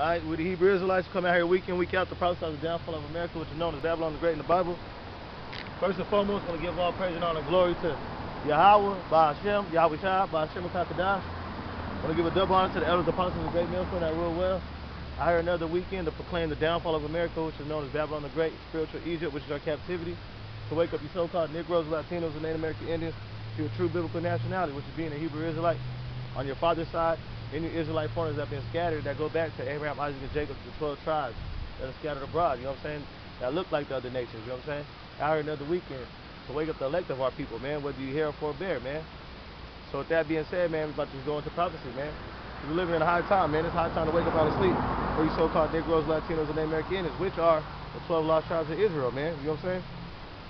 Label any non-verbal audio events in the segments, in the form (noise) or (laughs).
All right, we the Hebrew Israelites come out here week in, week out to prophesy the downfall of America, which is known as Babylon the Great in the Bible. First and foremost, want to give all praise and honor and glory to Yahweh, by Ba'ashem, Yahweh Shai, Ba'ashem Kakadash. I want to give a double honor to the elders, apostles, and great millstone that rule well. I here another weekend to proclaim the downfall of America, which is known as Babylon the Great, spiritual Egypt, which is our captivity. To wake up you so-called Negroes, Latinos, and Native American Indians to your true biblical nationality, which is being a Hebrew Israelite. On your father's side, any Israelite foreigners that have been scattered that go back to Abraham, Isaac, and Jacob, the 12 tribes that are scattered abroad, you know what I'm saying? That look like the other nations, you know what I'm saying? Out here another weekend to wake up the elect of our people, man, whether you hear or forbear, man. So with that being said, man, we're about to go into prophecy, man. We're living in a high time, man. It's high time to wake up out of sleep for you so-called Negroes, Latinos, and American Indians, which are the 12 lost tribes of Israel, man. You know what I'm saying?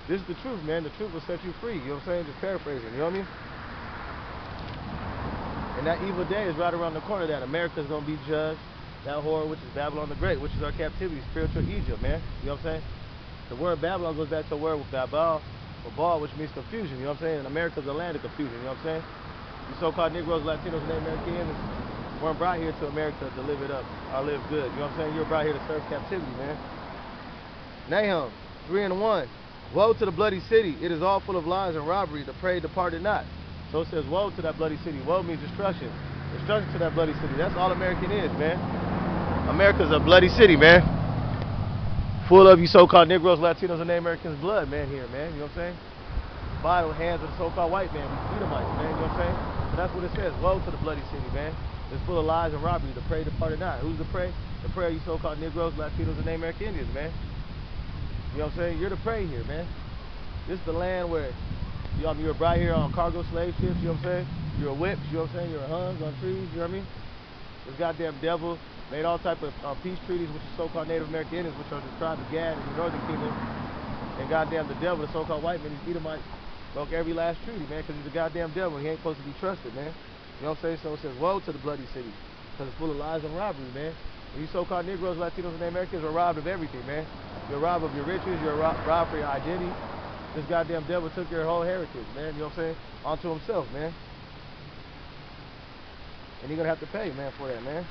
This is the truth, man. The truth will set you free. You know what I'm saying? Just paraphrasing. You know what I mean? And that evil day is right around the corner that America's going to be judged. That horror, which is Babylon the Great, which is our captivity, spiritual Egypt, man. You know what I'm saying? The word Babylon goes back to the word with Babel, or Baal, which means confusion. You know what I'm saying? And America's a land of confusion. You know what I'm saying? You so-called Negroes, Latinos, and Americans weren't brought here to America to live it up or live good. You know what I'm saying? You're brought here to serve captivity, man. Nahum, 3 and 1. Woe to the bloody city. It is all full of lies and robbery. The prey departed not. So it says, woe to that bloody city. Woe means destruction. Destruction to that bloody city. That's all American is, man. America's a bloody city, man. Full of you so-called Negroes, Latinos, and Native Americans blood, man, here, man. You know what I'm saying? The hands of the so-called white man. We Edomites, man. You know what I'm saying? That's what it says. Woe to the bloody city, man. It's full of lies and robbery. The prey departed not. Who's the prey? The prey are you so-called Negroes, Latinos, and Native American Indians, man. You know what I'm saying? You're the prey here, man. This is the land where you know, you're right here on cargo slave ships, you know what I'm saying? You're whips, you know what I'm saying? You're huns on trees, you know what I mean? This goddamn devil made all type of uh, peace treaties with the so-called Native American Indians, which are the tribe of Gad in the northern kingdom. And goddamn the devil, the so-called white man, these Edomites, broke every last treaty, man, because he's a goddamn devil. He ain't supposed to be trusted, man. You know what I'm saying? So it says, woe to the bloody city, because it's full of lies and robbery, man. And you so-called Negroes, Latinos, and Americans are robbed of everything, man. You're robbed of your riches, you're robbed for your identity. This goddamn devil took your whole heritage, man, you know what I'm saying? Onto himself, man. And you're gonna have to pay, man, for that, man.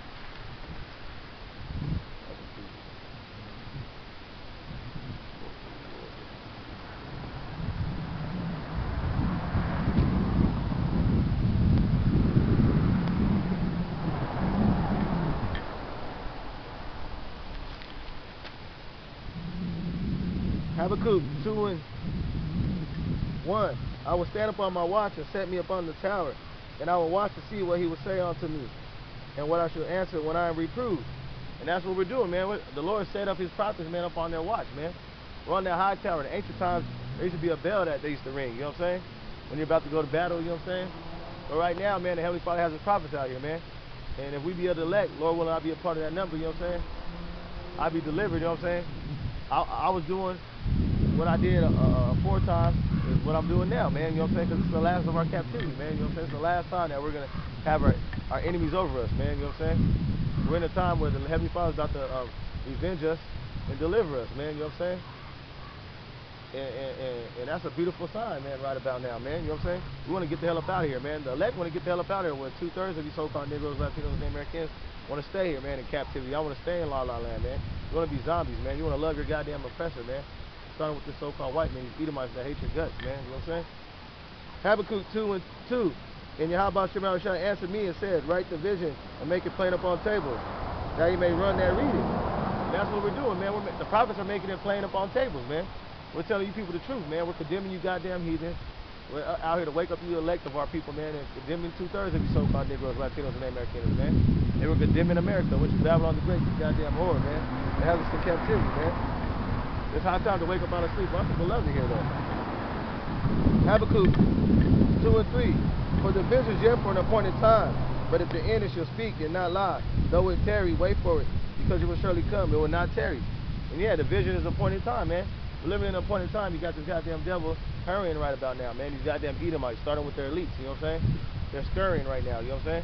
Habakkuk 2 and 1. I would stand upon my watch and set me upon the tower, and I would watch to see what he would say unto me, and what I should answer when I am reproved. And that's what we're doing, man. The Lord set up his prophets, man, up on their watch, man. We're on that high tower. In ancient times, there used to be a bell that they used to ring, you know what I'm saying? When you're about to go to battle, you know what I'm saying? But right now, man, the Heavenly Father has his prophets out here, man. And if we be of the elect, Lord willing, I'll be a part of that number, you know what I'm saying? I'll be delivered, you know what I'm saying? I, I was doing what I did uh, uh, four times is what I'm doing now, man. You know what I'm saying? Because this is the last of our captivity, man. You know what I'm saying? It's the last time that we're going to have our, our enemies over us, man. You know what I'm saying? We're in a time where the Heavenly Father's about to uh, revenge us and deliver us, man. You know what I'm saying? And, and, and, and, that's a beautiful sign, man, right about now, man. You know what I'm saying? We want to get the hell up out of here, man. The elect want to get the hell up out of here when two-thirds of these so-called Negroes, Latinos, and Americans want to stay here, man, in captivity. I want to stay in La La Land, man. You want to be zombies, man. You want to love your goddamn oppressor, man starting with this so-called white man, these Edomites that hate your guts, man. You know what I'm saying? Habakkuk 2 and 2. And Yahweh Shemar Shah answered me and said, Write the vision and make it plain upon tables, that you may run that reading. And that's what we're doing, man. We're, the prophets are making it plain upon tables, man. We're telling you people the truth, man. We're condemning you goddamn heathen. We're uh, out here to wake up you elect of our people, man, and condemning two-thirds of you so-called Negroes, Latinos, and Americans, man. They were condemning America, which is Babylon the Great, goddamn horror, man. It has us in captivity, man. It's high time to wake up out of sleep. My people love to hear that. Habakkuk 2 and 3. For the vision is yet for an appointed time, but at the end it shall speak and not lie. Though it tarry, wait for it, because it will surely come. It will not tarry. And yeah, the vision is appointed time, man. We're living in an appointed time. You got this goddamn devil hurrying right about now, man. These goddamn Edomites, starting with their elites, you know what I'm saying? They're scurrying right now, you know what I'm saying?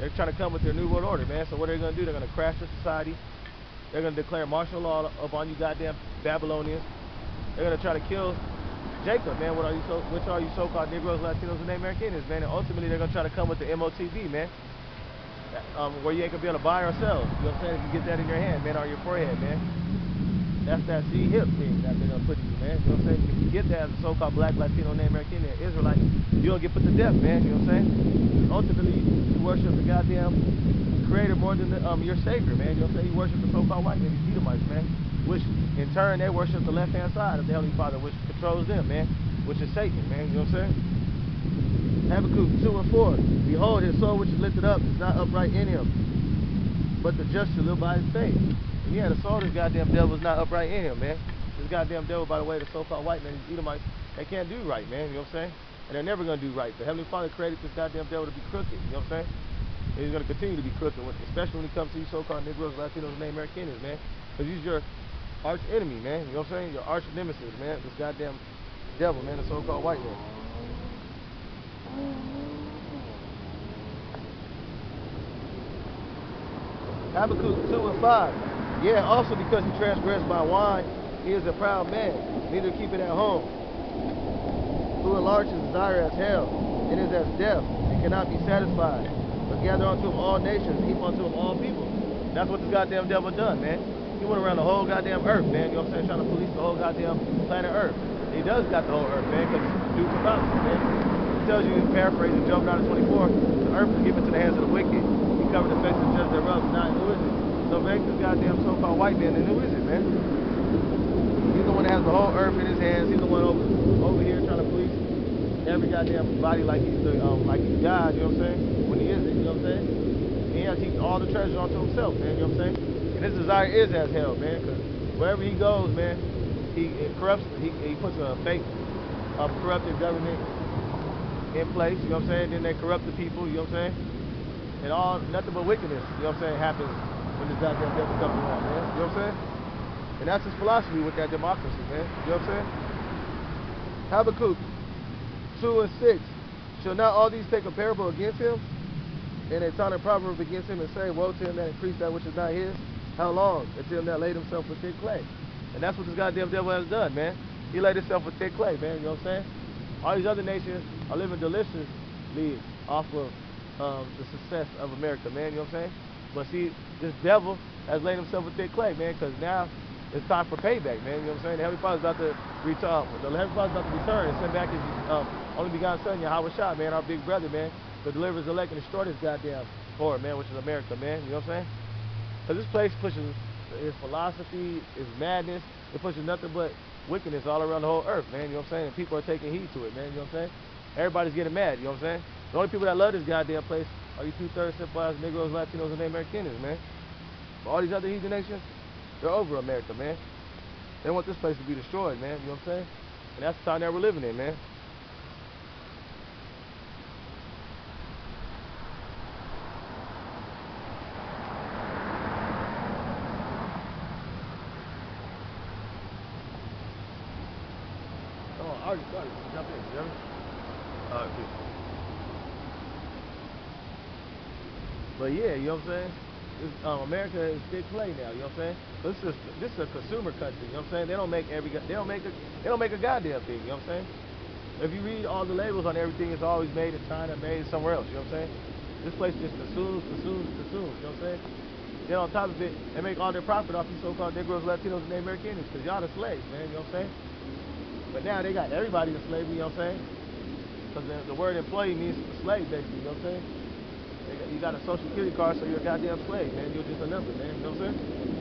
They're trying to come with their new world order, man. So what are they going to do? They're going to crash the society. They're going to declare martial law upon you goddamn Babylonians. They're going to try to kill Jacob, man. What are you so, which are you so-called Negroes, Latinos, and Americans, man? And ultimately, they're going to try to come with the MOTB, man. um, where you ain't gonna be able to buy or sell. You know what I'm saying? If you get that in your hand, man, or your forehead, man. That's that C hip thing that they're gonna put in you, man. You know what I'm saying? If you get that as a so-called black, Latino, native American, Israelite, you don't get put to death, man. You know what I'm saying? Ultimately, you worship the goddamn creator more than the, um, your savior, man. You know what I'm saying? You worship the so-called white man, these Edomites, man. Which, in turn, they worship the left-hand side of the Heavenly Father, which controls them, man. Which is Satan, man. You know what I'm saying? Habakkuk 2 and 4. Behold, his soul which is lifted up is not upright in him, but the just shall live by his faith. And yeah, the soul this goddamn devil is not upright in him, man. This goddamn devil, by the way, the so-called white man, these Edomites, they can't do right, man. You know what I'm saying? And they're never going to do right. The Heavenly Father created this goddamn devil to be crooked. You know what I'm saying? And he's going to continue to be crooked, especially when it comes to these so-called Negroes, Latinos, and Americans, man. Because he's your arch enemy, man. You know what I'm saying? Your arch nemesis, man. This goddamn devil, man, the so-called white man. Habakkuk 2 and 5. Yeah, also because he transgressed by wine, he is a proud man, neither keep it at home. Who enlarges desire as hell, and is as death, and cannot be satisfied. But gather unto him all nations, heap unto him all people. That's what this goddamn devil done, man. He went around the whole goddamn earth, man. You know what I'm saying? Trying to police the whole goddamn planet Earth. He does got the whole earth, man, because due to prophecy, man. He tells you, in paraphrasing Job 9 24, the earth is given to the hands of the wicked. Covered the face of the judge thereof, not who is it? So make this goddamn so-called white man, then who is it, man? He's the one that has the whole earth in his hands. He's the one over over here trying to police every goddamn body like he's the um, like he's God, you know what I'm saying? When he isn't, you know what I'm saying? And he has all the treasures onto himself, man, you know what I'm saying? And his desire is as hell, man, because wherever he goes, man, he corrupts, he, he puts a fake, um, corrupted government in place, you know what I'm saying? Then they corrupt the people, you know what I'm saying? And all, nothing but wickedness, you know what I'm saying, happens when this goddamn devil comes around, man. You know what I'm saying? And that's his philosophy with that democracy, man. You know what I'm saying? Habakkuk 2 and 6. Shall not all these take a parable against him? And a taunt a proverb against him and say, Woe to him that increased that which is not his? How long? Until that laid himself with thick clay. And that's what this goddamn devil has done, man. He laid himself with thick clay, man. You know what I'm saying? All these other nations are living deliciously off of um, the success of America, man. You know what I'm saying? But see, this devil has laid himself with thick clay, man, because now it's time for payback, man. You know what I'm saying? The Heavenly Father's about to return. The Heavenly Father's about to return and send back his um, only begotten son, Yahweh Shah, man, our big brother, man, to deliver his elect and destroy this goddamn horde, man, which is America, man. You know what I'm saying? Because this place pushes his philosophy, his madness. It pushes nothing but wickedness all around the whole earth, man. You know what I'm saying? And people are taking heed to it, man. You know what I'm saying? Everybody's getting mad. You know what I'm saying? The only people that love this goddamn place are you two-thirds civilized Negroes, Latinos, and Americans, man. But all these other heathen nations, they're over America, man. They want this place to be destroyed, man. You know what I'm saying? And that's the time that we're living in, man. Oh, I already started. Jump in, you know? All right, peace. But yeah, you know what I'm saying? Um, America is big play now, you know what I'm saying? This is this is a consumer country, you know what I'm saying? They don't make every they don't make a they don't make a goddamn thing, you know what I'm saying? If you read all the labels on everything, it's always made in China, made somewhere else, you know what I'm saying? This place just consumes, consumes, consumes, you know what I'm saying? Then on top of it, they make all their profit off these so-called Negroes, Latinos, and Native Americans, because y'all the slaves, man, you know what I'm saying? But now they got everybody in slavery, you know what I'm saying? Because the, the word employee means slave, basically, you know what I'm saying? You got a social security card, so you're a goddamn slave, man. You're just a number, man. You know what I'm saying?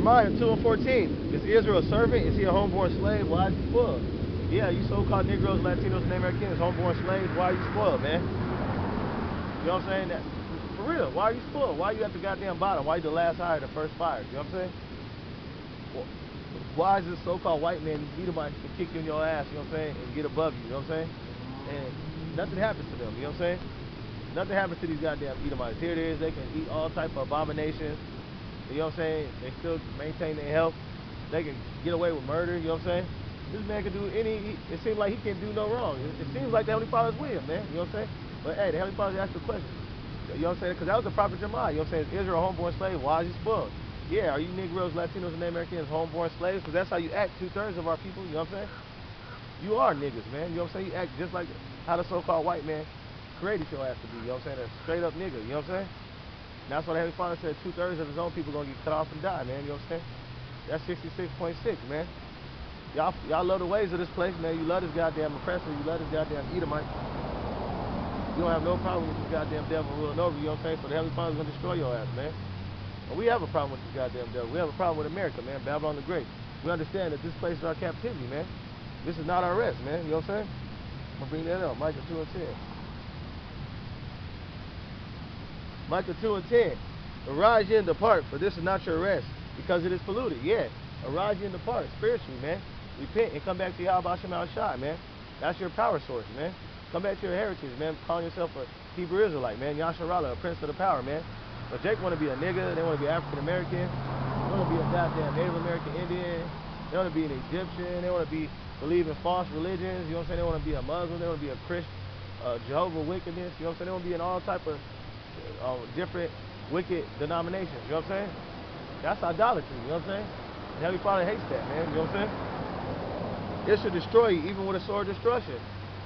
Jeremiah 2 and 14. Is Israel a servant? Is he a homeborn slave? Why is he spoiled? Yeah, you so-called Negroes, Latinos, and Americans, homeborn slaves, why are you spoiled, man? You know what I'm saying? That, for real, why are you spoiled? Why are you at the goddamn bottom? Why you the last hired, the first fired? You know what I'm saying? Why is this so-called white man, these Edomites, can kick you in your ass, you know what I'm saying, and get above you, you know what I'm saying? And nothing happens to them, you know what I'm saying? Nothing happens to these goddamn Edomites. Here it is, they can eat all type of abominations, you know what I'm saying? They still maintain their health. They can get away with murder, you know what I'm saying? This man can do any, it seems like he can do no wrong. It, it seems like the Heavenly Father's with him, man. You know what I'm saying? But hey, the Heavenly Father asked the question. You know what I'm saying? Because that was the prophet Jeremiah. You know what I'm saying? Is Israel homeborn slave? Why is he spoiled? Yeah, are you Negroes, Latinos, and Americans homeborn slaves? Because that's how you act two-thirds of our people. You know what I'm saying? You are niggas, man. You know what I'm saying? You act just like how the so-called white man created your ass to be. You know what I'm saying? A straight-up nigga. You know what I'm saying? And that's why the Heavenly Father said two-thirds of his own people going to get cut off and die, man. You know what I'm saying? That's 66.6, man. Y'all, y'all love the ways of this place, man. You love this goddamn oppressor. You love this goddamn Edomite. You don't have no problem with this goddamn devil ruling over you, you know what I'm saying? So the Heavenly Father's gonna destroy your ass, man. But we have a problem with this goddamn devil. We have a problem with America, man. Babylon the Great. We understand that this place is our captivity, man. This is not our rest, man. You know what I'm saying? I'm gonna bring that up. Micah 2 and 10. Micah 2 and 10. Arise ye and depart, for this is not your rest, because it is polluted. Yeah. Arise ye and depart spiritually, man. Repent and come back to Yahweh Shem Shai, man. That's your power source, man. Come back to your heritage, man. Call yourself a Hebrew Israelite, man. Yasharala, a prince of the power, man. But Jake want to be a nigga. They want to be African American. They want to be a goddamn Native American Indian. They want to be an Egyptian. They want to be believe in false religions. You know what I'm saying? They want to be a Muslim. They want to be a Christian, uh, Jehovah wickedness. You know what I'm saying? They want to be in all type of different wicked denominations. You know what I'm saying? That's idolatry. You know what I'm saying? And Heavenly Father hates that, man. You know what I'm saying? It should destroy you, even with a sword of destruction.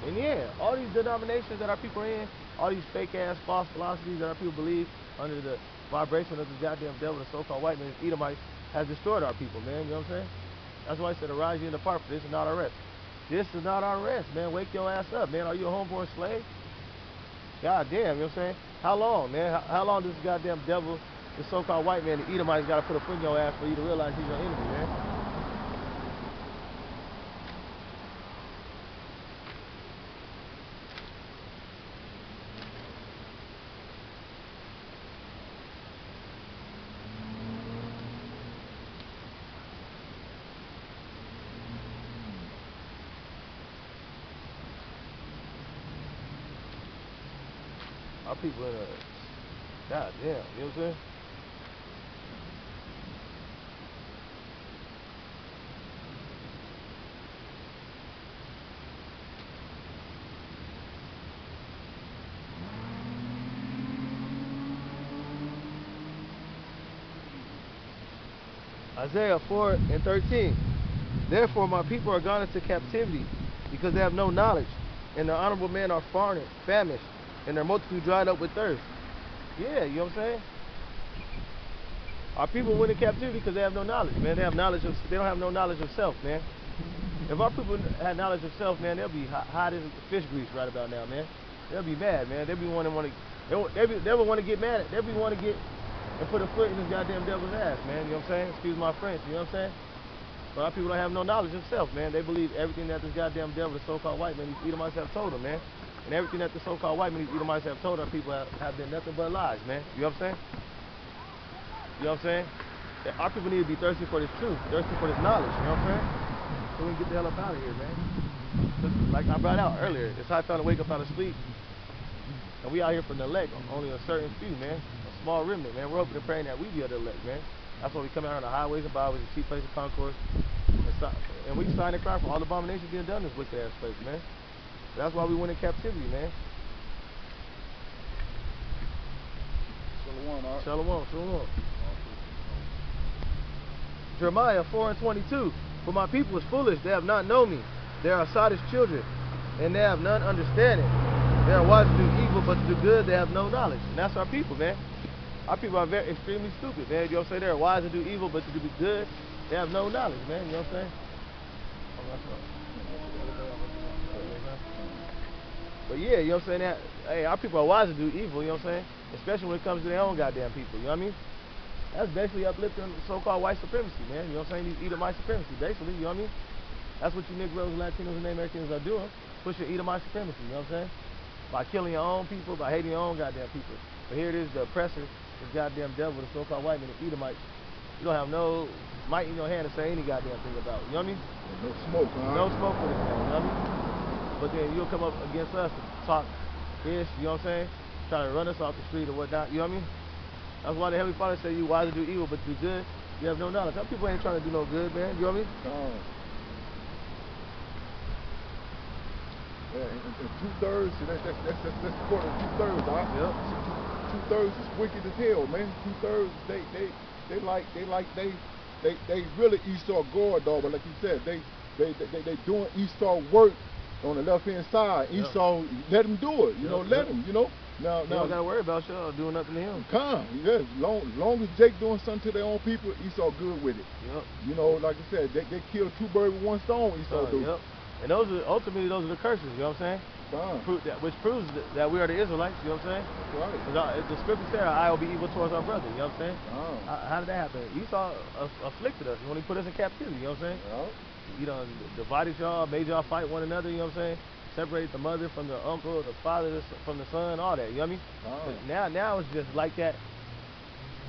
And yeah, all these denominations that our people are in, all these fake ass false philosophies that our people believe under the vibration of the goddamn devil, the so-called white man, Edomites, has destroyed our people, man. You know what I'm saying? That's why I said, arise you in the park, for this is not our rest. This is not our rest, man. Wake your ass up, man. Are you a homeborn slave? God damn, you know what I'm saying? How long, man? How, long does this goddamn devil, the so-called white man, the Edomites, got to put a foot in your ass for you to realize he's your enemy, man? In a god damn, you know what I'm saying? Isaiah 4 and 13. Therefore my people are gone into captivity because they have no knowledge, and the honorable men are famished and their multitude dried up with thirst. Yeah, you know what I'm saying? Our people went in captivity because they have no knowledge, man. They have knowledge of, they don't have no knowledge of self, man. If our people had knowledge of self, man, they'll be hot as fish grease right about now, man. They'll be mad, man. They'll be wanting, want to, they they will want to get mad. They'll be want to get and put a foot in this goddamn devil's ass, man. You know what I'm saying? Excuse my French. You know what I'm saying? But our people don't have no knowledge of self, man. They believe everything that this goddamn devil, the so-called white man, these Edomites have told them, man. And everything that the so-called white men, Edomites have told our people have, have, been nothing but lies, man. You know what I'm saying? You know what I'm saying? Our people need to be thirsty for this truth, thirsty for this knowledge, you know what I'm saying? So we can get the hell up out of here, man. Like I brought out earlier, it's high time to wake up out of sleep. And we out here for the elect, only a certain few, man. A small remnant, man. We're hoping and praying that we be the elect, man. That's why we come out on the highways and byways and cheap places concourse. And, and we sign and cry for all the abominations being done in this wicked ass place, man. That's why we went in captivity, man. Shalom, Art. Shalom, shalom. Jeremiah 4 and 22. For my people is foolish, they have not known me. They are Sodom's children, and they have none understanding. They are wise to do evil, but to do good, they have no knowledge. And that's our people, man. Our people are very extremely stupid, man. You know what I'm saying? They're wise to do evil, but to do good, they have no knowledge, man. You know what I'm saying? But yeah, you know what I'm saying? That, hey, our people are wise to do evil, you know what I'm saying? Especially when it comes to their own goddamn people, you know what I mean? That's basically uplifting so-called white supremacy, man. You know what I'm saying? These Edomite supremacy, basically, you know what I mean? That's what you Negroes, Latinos, and Americans are doing. Pushing Edomite supremacy, you know what I'm saying? By killing your own people, by hating your own goddamn people. But here it is, the oppressor, this goddamn devil, the so-called white man, the Edomites. You don't have no might in your hand to say any goddamn thing about it, you know what I mean? No smoke, huh? No smoke for this man, you know what I mean? But then you'll come up against us and talk ish, you know what I'm saying? Try to run us off the street or whatnot, you know what I mean? That's why the Heavenly Father said you wise to do evil, but to do good, you have no knowledge. Some people ain't trying to do no good, man, you know what I mean? Yeah, and, and two thirds, that's that's that's that's, that's quarter two thirds, dog. Yep. Two thirds is wicked as hell, man. Two thirds, they they they like they like they they they really Esau guard dog, but like you said, they they they they doing Esau work on the left hand side. Yep. Esau let him do it, you Yep, know, let yep. them, you know. Now You don't gotta worry about y'all doing nothing to him. Come, yes. Long, long as Jake doing something to their own people, Esau good with it. Yep. You know, like I said, they, they killed two birds with one stone. Esau Uh, do. yep. And those are ultimately those are the curses. You know what I'm saying? Pro- that, which proves that, that we are the Israelites. You know what I'm saying? that's right. our- the scripture said, "I will be evil towards our brother." You know what I'm saying? Come, How, how did that happen? Esau aff- afflicted us when he put us in captivity. You know what I'm saying? yeah. You know, divided y'all, made y'all fight one another. You know what I'm saying? Separated the mother from the uncle, the father the from the son, all that. You know what I mean? Oh. But Now, now it's just like that.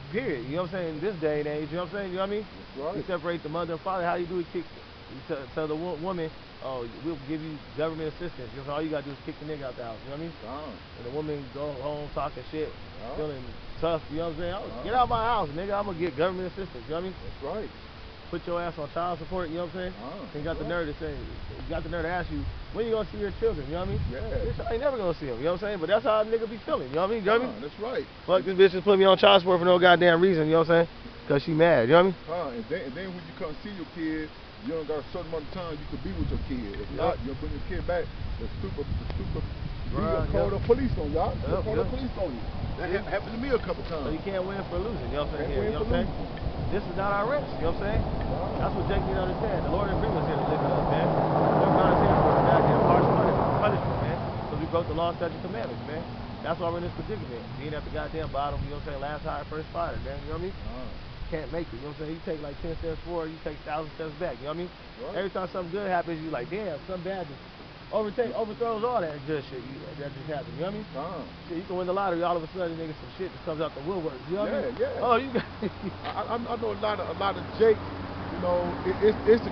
Period. You know what I'm saying? This day and age, you know what I'm saying? You know what I mean? that's You separate the mother and father. How you do it? Kick. You tell, tell the wo- woman, oh, we'll give you government assistance. You know, all you gotta do is kick the nigga out the house. You know what I mean? And the woman go home talking shit, Yeah. feeling tough. You know what I'm saying? Oh, Get out my house, nigga. I'm gonna get government assistance. You know what I mean? that's right. Put your ass on child support. You know what I'm saying? Yeah, and got the nerve to say, you got the nerve to ask you, when you gonna see your children? You know what I mean? Yeah. Bitch, I ain't never gonna see them. You know what I'm saying? But that's how a nigga be feeling. You know what I mean? You know what I mean? That's right. Fuck this bitch just put me on child support for no goddamn reason. You know what I'm saying? Cause she mad. You know what I mean? Come, and then, and then when you come see your kid, you don't got a certain amount of time you can be with your kid. If Yep. not, you'll bring your kid back. The super, the super, Right, you call yep. the police on y'all. Yep, They'll call yep. the police on you. That Yeah. happened to me a couple So times. you can't win for losing. You know what I'm saying? Can't you know what I'm saying? This is not our rest. You know what I'm saying? Yeah. That's what Jake need to understand. The Lord didn't bring us here to live with us, man. Lord brought us here for a goddamn harsh puni- punishment, man. Because we broke the law, statute, commandments, man. That's why we're in this predicament. Being at the goddamn bottom, you know what I'm saying? Last high, first fighter, man. You know what I mean? Yeah. Can't make it. You know what I'm saying? You take like 10 steps forward, you take 1,000 steps back. You know what I mean? Right. Every time something good happens, you like, damn, something bad just overtake, overthrows all that good shit you, that just happened. You know what I mean? Come. Shit, you can win the lottery, all of a sudden, nigga, some shit just comes out the woodwork. You know what I mean? Yeah, yeah. Oh, you got. (laughs) I, I, I know a lot of a lot of Jake, you know, it, it's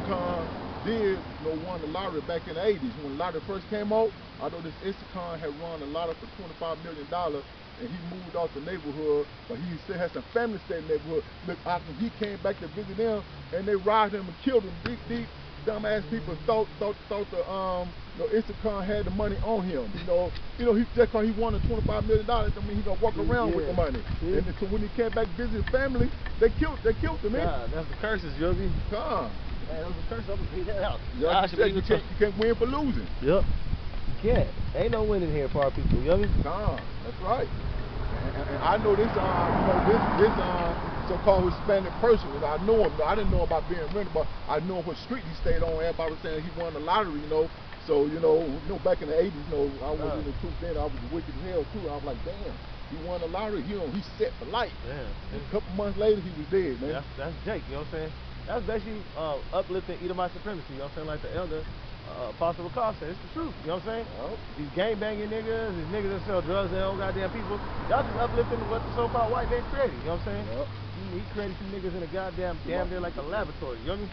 did you know won the lottery back in the eighties when the lottery first came out. I know this Issacan had won the lottery for twenty five million dollars and he moved off the neighborhood, but he still had some family stay in the neighborhood. Look, after he came back to visit them and they robbed him and killed him. Deep, deep, dumbass people thought thought thought the um you know Issacan had the money on him. You know, you know he just cause he won the twenty five million dollars, I mean he gonna walk around with the money. Yeah. And so when he came back to visit his family, they killed they killed him. man. God, that's the curses, Yogi. Come. Hey, that was a curse. I'm gonna beat that out. Yeah, I like should you, you, can't, you can't win for losing. Yep. You can't. Ain't no winning here for our people. You know what I mean? Come. That's right. And, and, and I know this, uh, you know, this, this uh, so-called Hispanic person. I know him. I didn't know about being rented, but I know what street he stayed on. Everybody was saying he won the lottery, you know. So, you know, you know, back in the 80s, you know, I was Uh. in the truth then. I was wicked as hell, too. I was like, damn, he won the lottery. He, know, he set for life. Yeah. And a couple months later, he was dead, man. That's, that's Jake, you know what I'm saying? That's basically uh, uplifting Edomite supremacy, you know what I'm saying? Like the elder uh, Apostle McCall said, it's the truth, you know what I'm saying? Yup. These gang banging niggas, these niggas that sell drugs to their own goddamn people, y'all just uplifting what the so-called white man created, you know what I'm saying? Yup. He, he created some niggas in a goddamn damn near like a laboratory, you know what I mean?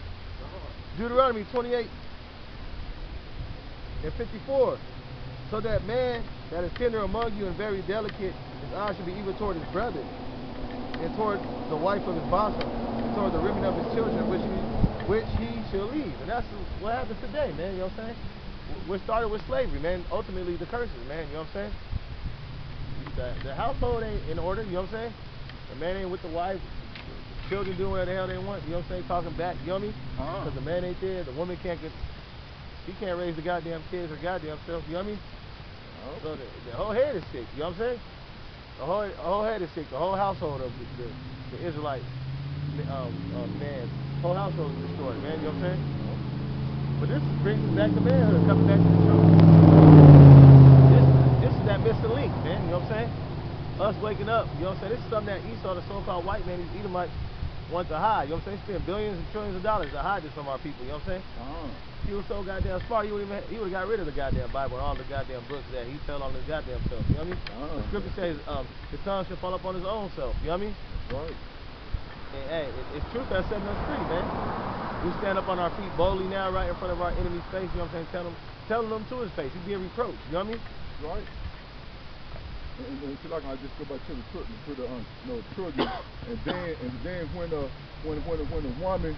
Deuteronomy 28 and 54. So that man that is tender among you and very delicate, his eye should be even toward his brother, and toward the wife of his bosom, and toward the women of his children, which he, which he shall leave. And that's what happens today, man. You know what I'm saying? We started with slavery, man. Ultimately, the curses, man. You know what I'm saying? The, the household ain't in order. You know what I'm saying? The man ain't with the wife. Children doing whatever the hell they want. You know what I'm saying? Talking back. You know what I mean? Uh-huh. Because the man ain't there. The woman can't get. She can't raise the goddamn kids or goddamn self. You know what I mean? Yup. So the, the whole head is sick. You know what I'm saying? The whole, the whole head is sick. The whole household of the, the, the Israelite um, uh, man, whole household is destroyed, man. You know what I'm saying? But this brings us back to manhood, coming back to the truth. This, this is that missing link, man. You know what I'm saying? Us waking up. You know what I'm saying? This is something that Esau, the so-called white man, these Edomites, want to hide. You know what I'm saying? Spend billions and trillions of dollars to hide this from our people. You know what I'm saying? He was so goddamn smart, he would even he would have got rid of the goddamn Bible and all the goddamn books that he tell on his goddamn self. You know what I mean? Oh. The scripture says um, his tongue should fall upon his own self. You know what I mean? Right. And hey, it, it's truth that's setting us free, man. We stand up on our feet boldly now, right in front of our enemy's face. You know what I'm saying? Telling him, telling him to his face. He's being reproached. You know what I mean? Right. And, and, and like I just go back to the to the um, you know, children, and then and then when the when when the, when the woman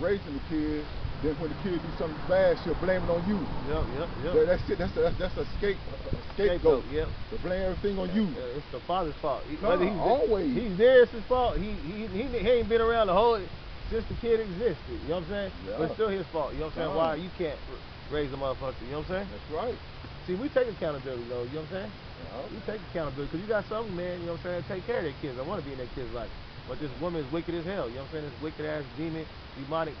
raising the kids, Then when the kid do something bad, she'll blame it on you. Yep, yep, yep. That- That's it. That's a, that's, a scape, a scapegoat. Scapegoat, yep. To blame everything on you. It's the father's fault. He- he's always. he's there, it's his fault. He he he, he ain't been around the whole since the kid existed. You know what I'm saying? But Yeah. it's still his fault. You know what I'm saying? Why you can't raise a motherfucker? You know what I'm saying? That's right. See, we take accountability though. You know what I'm saying? Yeah. We take accountability because you got some man. You know what I'm saying? Take care of their kids. I want to be in their kids' life. But this woman is wicked as hell. You know what I'm saying? This wicked ass demon, demonic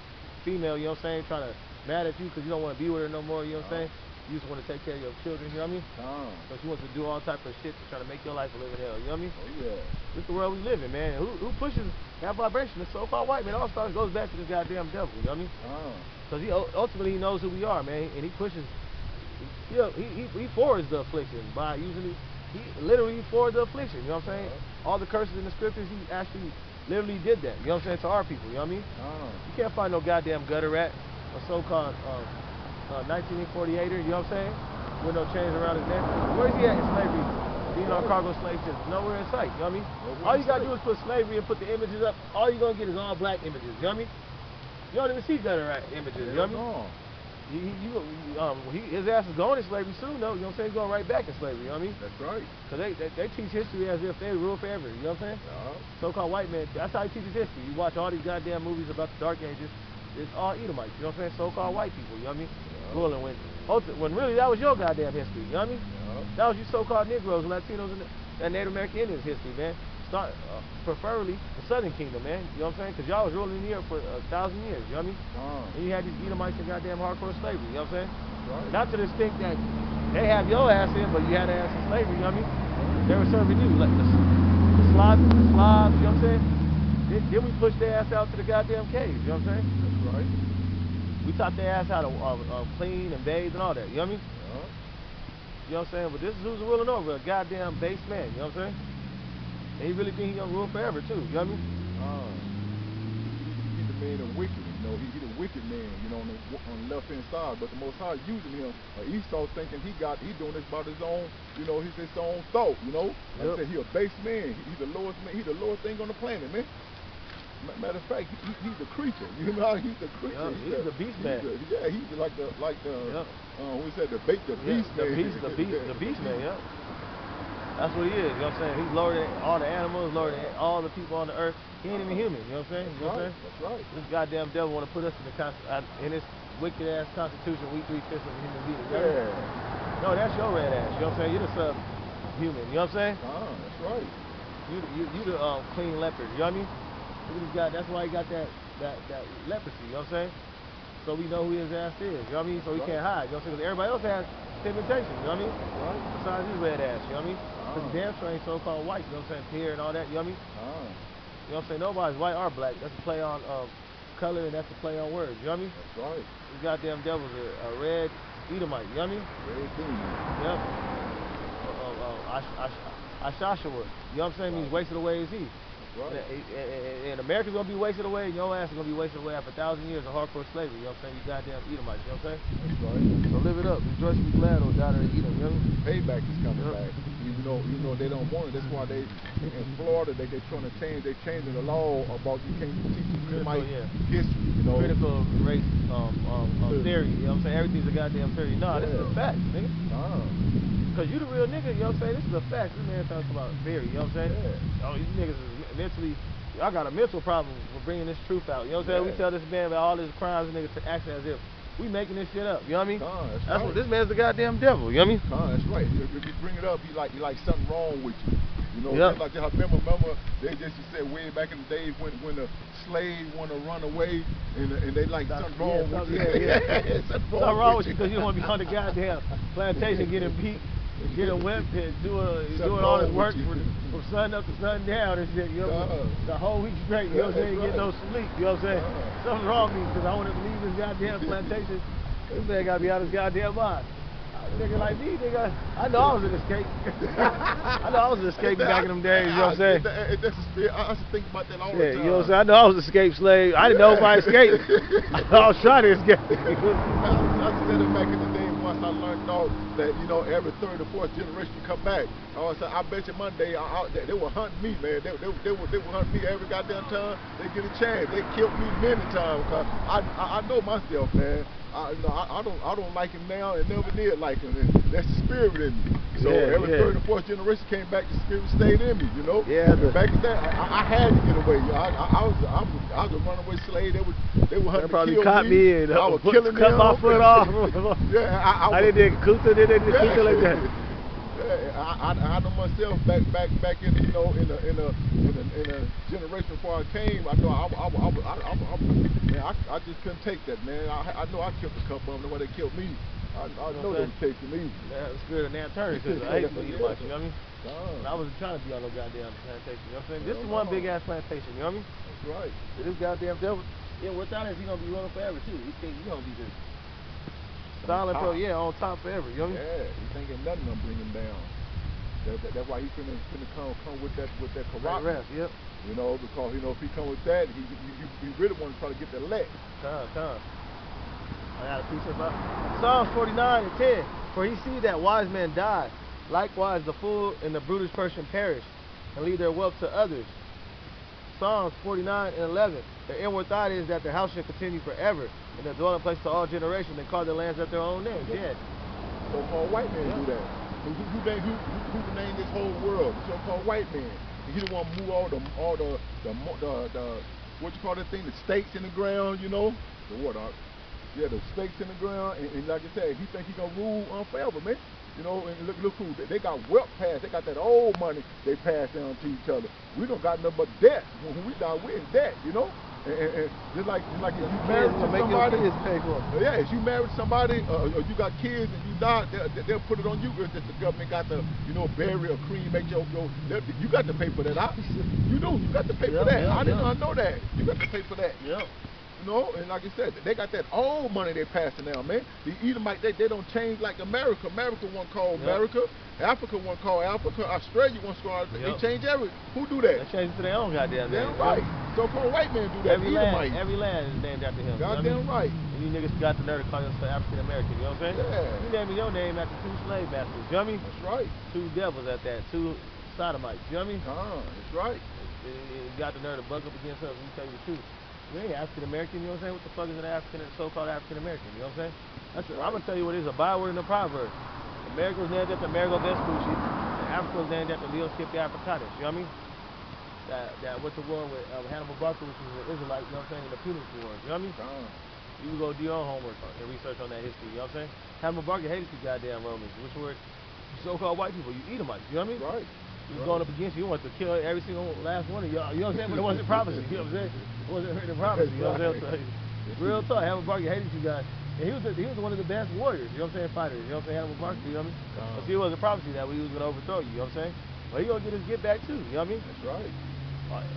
female. You know what I'm saying? Trying to mad at you because you don't want to be with her no more. You know what I'm saying? You just want to take care of your children. You know what I mean? Nah. So she wants to do all type of shit to try to make your life a living hell. You know what I mean? Oh yeah. This is the world we live in, man. Who, who pushes that vibration? The so far white man. It all starts goes back to this goddamn devil. You know what I mean? Oh. Because he ultimately he knows who we are, man, and he pushes. He, he, he, he forwards the affliction by using. He literally forwards the affliction. You know what I'm saying? Uh-huh. All the curses in the scriptures, he actually literally did that. You know what I'm saying? To our people. You know what I mean? Nah. You can't find no goddamn gutter rat, a so-called uh, uh, 1948er. You know what I'm saying? With no chains around his neck. Where's he at in slavery? Being on cargo slave ships, nowhere in sight. You know what I mean? Nowhere All you gotta sight. do is put slavery and put the images up. All you're gonna get is all black images. You know what I mean? You don't even see gutter rat images. You know what I mean? He, you, um, he, his ass is going to slavery soon, though. You know what I'm saying? He's going right back in slavery. You know what I mean? That's right. Because they, they, they teach history as if they rule forever. You know what I'm saying? Yeah. So-called white man. That's how he teaches history. You watch all these goddamn movies about the Dark Ages. It's all Edomites. You know what I'm saying? So-called white people. You know what I mean? Yeah. Ruling when, when really that was your goddamn history. You know what I mean? Yeah. That was your so-called Negroes Latinos and, and Native American Indians history, man. Start, uh, preferably the Southern Kingdom, man. You know what I'm saying? Because y'all was ruling the earth for a thousand years. You know what I mean? Nah. And you had these Edomites and goddamn hardcore slavery. You know what I'm saying? Right. Not to the extent that they have your ass in, but you had ass in slavery, you know what I mean? They were serving you, like the, the Slavs, the Slavs, you know what I'm saying? Then, then we pushed their ass out to the goddamn caves, you know what I'm saying? That's right. We taught their ass how to uh, uh, clean and bathe and all that, you know what I mean? You know what I'm saying? But this is who's ruling over, a goddamn base man, you know what I'm saying? And he really think he gonna rule forever too, you know what I mean? Uh, he, he's the man of wicked, you know. He, he the wicked man, you know, on the, on the left hand side. But the Most High using him. Uh, Esau thinking he got, he doing this about his own, you know, his his own thought, you know. Like Yep. I said, he a base man. He, he's the lowest man. He's the lowest thing on the planet, man. Matter of fact, he, he, he's the creature. You know, (laughs) he's the creature. Yeah, he's the beast man. the- yeah, he's like the like the Yep. uh, is that? The bait, the Yeah, beast the man. beast, the beast, the beast man, (laughs) yeah. That's what he is, you know what I'm saying? He's lower than all the animals, lower than all the people on the earth. He ain't even human, you know what I'm saying? That's You know what I'm right. saying? That's right. This goddamn devil want to put us in the uh, in this wicked ass constitution. We three fifths of a human being. You know what I mean? Yeah. No, that's your red ass. You know what I'm saying? You're the sub human. You know what I'm saying? Ah, that's right. You you you the um, clean leopard. You know what I mean? Look at this guy. That's why he got that that that leprosy. You know what I'm saying? So we know who his ass is. You know what I mean? So he Right. can't hide. You know what I'm saying? 'Cause everybody else has pigmentation. You know what I mean? Right. Besides his red ass. You know what I mean? Because Ah. he damn sure ain't so-called white. You know what I'm saying? Hair and all that. You know what I mean? Ah. You know what I'm saying? Nobody's white or black. That's a play on um, color and that's a play on words. You know what I mean? That's right. This goddamn devil's are a red Edomite. You know what I mean? Red demon. Yep. Uh, uh, uh, Ash, Ash, Ashashua. You know what I'm saying? Means wasted away is he. That's right. And, and, and America's gonna be wasted away, and your ass is gonna be wasted away after a thousand years of hardcore slavery. You know what I'm saying? You goddamn Edomites. You know what I'm saying? That's right. So live it up. Rejoice and be glad, oh daughter of Edom. You know what I mean? Payback is coming Yep. back. Even though even though they don't want it, that's why they in Florida they they trying to change they changing the law about you can't teach Critical, yeah. history. You know. Critical race um, um, um, theory. You know what I'm saying? Everything's a goddamn theory. Nah, this is a fact, nigga. Cause you the real nigga, you know what I'm saying? This is a fact. This man talking about theory, you know what I'm saying? Yeah. Oh, these niggas is me- mentally, y'all got a mental problem with bringing this truth out. You know what I'm saying? We tell this man about all his crimes, and niggas to act as if we making this shit up. You know what I mean? Nah, that's what right. this man's the goddamn devil. You know what I mean? Nah, that's right. If, you bring it up, you like you like something wrong with you. You know, Yep. like I remember, remember they just said way back in the days when when the slave want to run away and and they like That's- something wrong with you. yeah, (laughs) yeah. something Something wrong with you because you don't want to be on the goddamn plantation getting beat, getting whipped, and doing Something doing all this work from, from sun up to sundown and shit. You know, what I'm saying? Nah. the whole week straight. You know what I'm saying? Yeah, Get no sleep. You know what I'm saying? Uh-huh. Nah. Something's wrong with me because I want to leave this goddamn plantation. This man got to be out of his goddamn mind. Nigga like me, nigga, I know I was an escape. (laughs) I know I was an escape back in them days. You know what I'm saying? It- it- that's. I I used to think about that all Yeah, the time. you know what I'm saying? I know I was an escape slave. I didn't know if I escaped. (laughs) (laughs) I was trying to escape. I, I said it back in the day. Once I learned though that you know every third or fourth generation come back. I was I bet you Monday I, I, they, they were hunting me, man. They, they, they, were they were hunting me every goddamn time they get a chance. They killed me many times. Cause I, I I know myself, man. I, you know, I, I don't I don't like him now and never did like him. And that's the spirit in me. So Yeah, every yeah. third or fourth generation came back, the spirit stayed in me. You know. Yeah, the- back in that, I, I had to get away. I, I, I was I was I was a runaway slave. They would they were hunting They probably kill caught me. me and, I was put- killing cut them. my foot off. (laughs) yeah, I, I, I was- did the Kunta, did it, the Kunta like that. Yeah, I, I, I know myself back back back in you know in a in a in a, in a generation before I came. I know I I, I, I, I, I, man, I, I just couldn't take that man. I, I know I killed a couple of them the way they killed me. I, I know they were chasing me. That's good, spirit of Nat Turner. Cause I hate to eat much, you know what I mean? Nah, I wasn't trying to be on no goddamn plantation, you know what I'm saying? This is one big ass plantation, you know what I mean? that's right. This goddamn devil. Yeah, without us, he gonna be running forever too. He think he gonna be just bro. top. Yeah, on top forever. You know what I mean? Yeah, he thinking nothing gonna bring him down. That, that, that's why he finna, finna come come with that with that corruption. rest, yep. You know, because you know if he come with that, he he, he, he really want to try to get the elect. Come, come. I got a piece of uh, Psalms 49 and 10. For he see that wise men die, likewise the fool and the brutish person perish, and leave their wealth to others. Psalms 49 and 11. The inward thought is that the house shall continue forever, and the dwelling place to all generations, and call their lands at their own names. Yeah. So-called white man Yeah. do that. Who, who, who, who, who, named this whole world? So-called white man. He the one move all the all the the, mo- the the what you call that thing? The stakes in the ground, you know? The what? Uh, yeah, the stakes in the ground. And, and like I said, he think he gonna rule on forever, man. You know, and look, look who they, they got wealth passed. They got that old money they pass down to each other. We don't got nothing but debt. When we die, we're in debt. You know, and, and, just like just like if you married to somebody, kids pay for it. Yeah, if you married somebody uh, or you got kids and you die, they'll, they'll put it on you if the government got to, you know, bury or cremate your, your you got to pay for that. I, you do, you got to pay Yeah, for that. yeah, I did yeah. not know that. You got to pay for that. Yep. You know, and like I said, they got that old money they passing down, man. The Edomite, they, they don't change like America. America one called Yep. America. Africa one called Africa. Australia one called. They Yep. change every. Who do that? They change it to their own goddamn name. Damn right. So-called white man do that. Every Edomite. land, every land is named after him. you know I Goddamn mean? right. And you niggas got the nerve to call yourself African American, you know what I'm saying? Yeah. You naming your name after two slave masters, you know what I mean? That's right. Two devils at that, two sodomites, you know what I mean? Ah, that's right. You got the nerve to buck up against us, we tell you the truth. We ain't African American, you know what I'm saying? What the fuck is an African, so-called African American, you know what I'm saying? That's I'm gonna tell you what it is, a byword and a proverb. America was named after Amerigo Vespucci, and Africa was named after Leo Scipio Africanus, you know what I mean? That, that went to war with uh, Hannibal Barca, which was an Israelite, you know what I'm saying, in the Punic Wars, you know what I mean? You can go do your own homework on- and research on that history, you know what I'm saying? Hannibal Barca hated you goddamn Romans, which were so-called white people, you Edomites, you know what I mean? Right. He was going up against you. He wanted to kill every single last one of y'all. You know what I'm saying? But it wasn't prophecy. You know what I'm saying? It wasn't written prophecy. You know what I'm saying? Real talk. Hannibal Barca hated you guys. And he was, the, he was one of the best warriors. You know what I'm saying? Fighters. You know what I'm saying? Hannibal Barca. You know what I mean? Uh-huh. But see, it wasn't prophecy that he was going to overthrow you. You know what I'm saying? But he going to get his get back too. You know what I mean? That's right.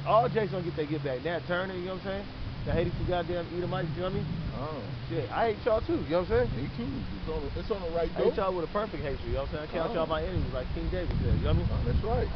All Jake's going to get their get back. Nat Turner. You know what I'm saying? The hated you goddamn Edomites. You know what I mean? Oh, Shit. I hate y'all too. You know what I'm saying? me too. It's on, the, it's on the right I hate y'all with a perfect hatred. You know what I'm saying? I count Oh. y'all my enemies like King David said. You know what I mean? Oh, that's right.